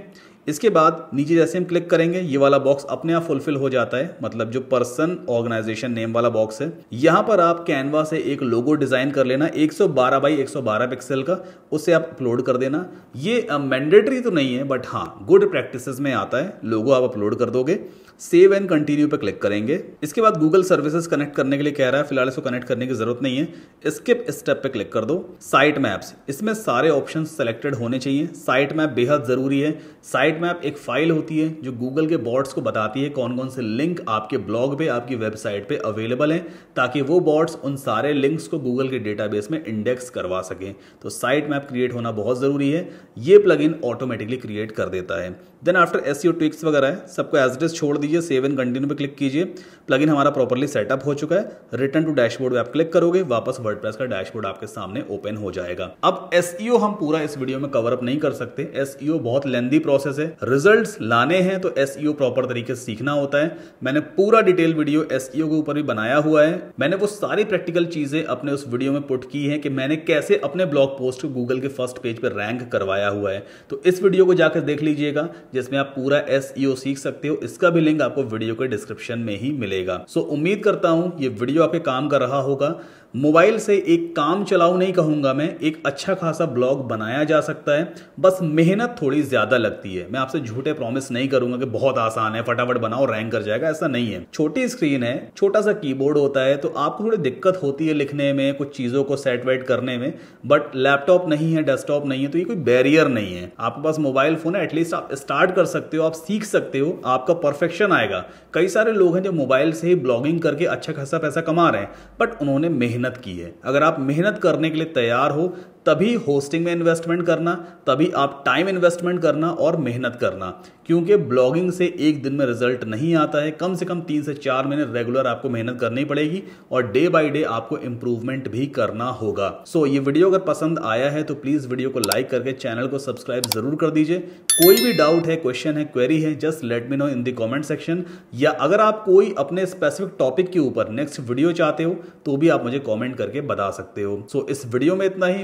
A: इसके बाद नीचे जैसे हम क्लिक करेंगे, ये वाला बॉक्स अपने आप फुलफिल हो जाता है। मतलब जो पर्सन ऑर्गेनाइजेशन नेम वाला बॉक्स है। यहाँ पर आप कैनवा से एक लोगो डिज़ाइन कर लेना 112 बाई 112 पिक्सल का। उसे आप अपलोड कर देना। ये मैंडेटरी तो नहीं है बट हाँ गुड प्रैक्टिस में आता है। लोगो आप अपलोड कर दोगे। सेव एंड कंटिन्यू पे क्लिक करेंगे। इसके बाद गूगल सर्विसेज़ कनेक्ट करने के लिए कह रहा है। फ़िलहाल इसको कनेक्ट करने की ज़रूरत नहीं है। स्किप स्टेप पे क्लिक कर दो। साइट मैप्स इसमें सारे ऑप्शन सेलेक्टेड होने चाहिए। साइट मैप बेहद ज़रूरी है। साइट मैप एक फ़ाइल होती है जो गूगल के बॉर्ड्स को बताती है कौन कौन से लिंक आपके ब्लॉग पे, आपकी वेबसाइट पे अवेलेबल हैं, ताकि वो बॉर्ड्स उन सारे लिंक्स को गूगल के डेटाबेस में इंडेक्स करवा सकें। तो साइट मैप क्रिएट होना बहुत ज़रूरी है। ये प्लगइन ऑटोमेटिकली क्रिएट कर देता है। देन आफ्टर एस ट्विक्स वगैरह है, सबको एज इज़ छोड़ दीजिए सेव एंड कंटिन्यू पे क्लिक कीजिए। प्लगइन हमारा प्रॉपरली सेटअप हो चुका है। रिटर्न टू डैशबोर्ड पे आप क्लिक करोगे, वापस वर्डप्रेस का डैशबोर्ड आपके सामने ओपन हो जाएगा। अब एस हम पूरा इस वीडियो में कवर अप नहीं कर सकते। एस बहुत लेंदी प्रोसेस है। रिज़ल्ट लाने हैं तो एसईओ प्रॉपर तरीके से सीखना होता है। मैंने पूरा डिटेल वीडियो एसईओ के ऊपर भी बनाया हुआ है। मैंने वो सारी प्रैक्टिकल चीज़ें अपने उस वीडियो में पुट की है कि मैंने कैसे अपने ब्लॉग पोस्ट को गूगल के फ़र्स्ट पेज पर रैंक करवाया हुआ है। तो इस वीडियो को जाकर देख लीजिएगा। जिसमें आप पूरा एस e सीख सकते हो। इसका भी लिंक आपको वीडियो के डिस्क्रिप्शन में ही मिलेगा। सो उम्मीद करता हूँ ये वीडियो आपके काम कर रहा होगा। मोबाइल से एक काम चलाऊ नहीं कहूँगा मैं, एक अच्छा खासा ब्लॉग बनाया जा सकता है। बस मेहनत थोड़ी ज़्यादा लगती है। मैं आपसे झूठे प्रॉमिस नहीं करूँगा कि बहुत आसान है, फटाफट बनाओ रैंक कर जाएगा, ऐसा नहीं है। छोटी स्क्रीन है, छोटा सा कीबोर्ड होता है तो आपको थोड़ी दिक्कत होती है लिखने में, कुछ चीज़ों को सेट वेट करने में। बट लैपटॉप नहीं है डेस्कटॉप नहीं है तो ये कोई बैरियर नहीं है। आपके पास मोबाइल फ़ोन है एटलीस्ट आप स्टार्ट कर सकते हो, आप सीख सकते हो, आपका परफेक्शन आएगा। कई सारे लोग हैं जो मोबाइल से ही ब्लॉगिंग करके अच्छा खासा पैसा कमा रहे हैं बट उन्होंने मेहनत की है। अगर आप मेहनत करने के लिए तैयार हो तभी होस्टिंग में इन्वेस्टमेंट करना तभी आप टाइम इन्वेस्टमेंट करना और मेहनत करना। क्योंकि ब्लॉगिंग से एक दिन में रिज़ल्ट नहीं आता है कम से कम तीन से चार महीने रेगुलर आपको मेहनत करनी पड़ेगी और डे बाय डे आपको इंप्रूवमेंट भी करना होगा। सो so, ये वीडियो अगर पसंद आया है तो प्लीज़ वीडियो को लाइक करके चैनल को सब्सक्राइब ज़रूर कर दीजिए। कोई भी डाउट है क्वेश्चन है क्वेरी है just let me know in the comment section या अगर आप कोई अपने स्पेसिफिक टॉपिक के ऊपर नेक्स्ट वीडियो चाहते हो तो भी आप मुझे कॉमेंट करके बता सकते हो। सो so, इस वीडियो में इतना ही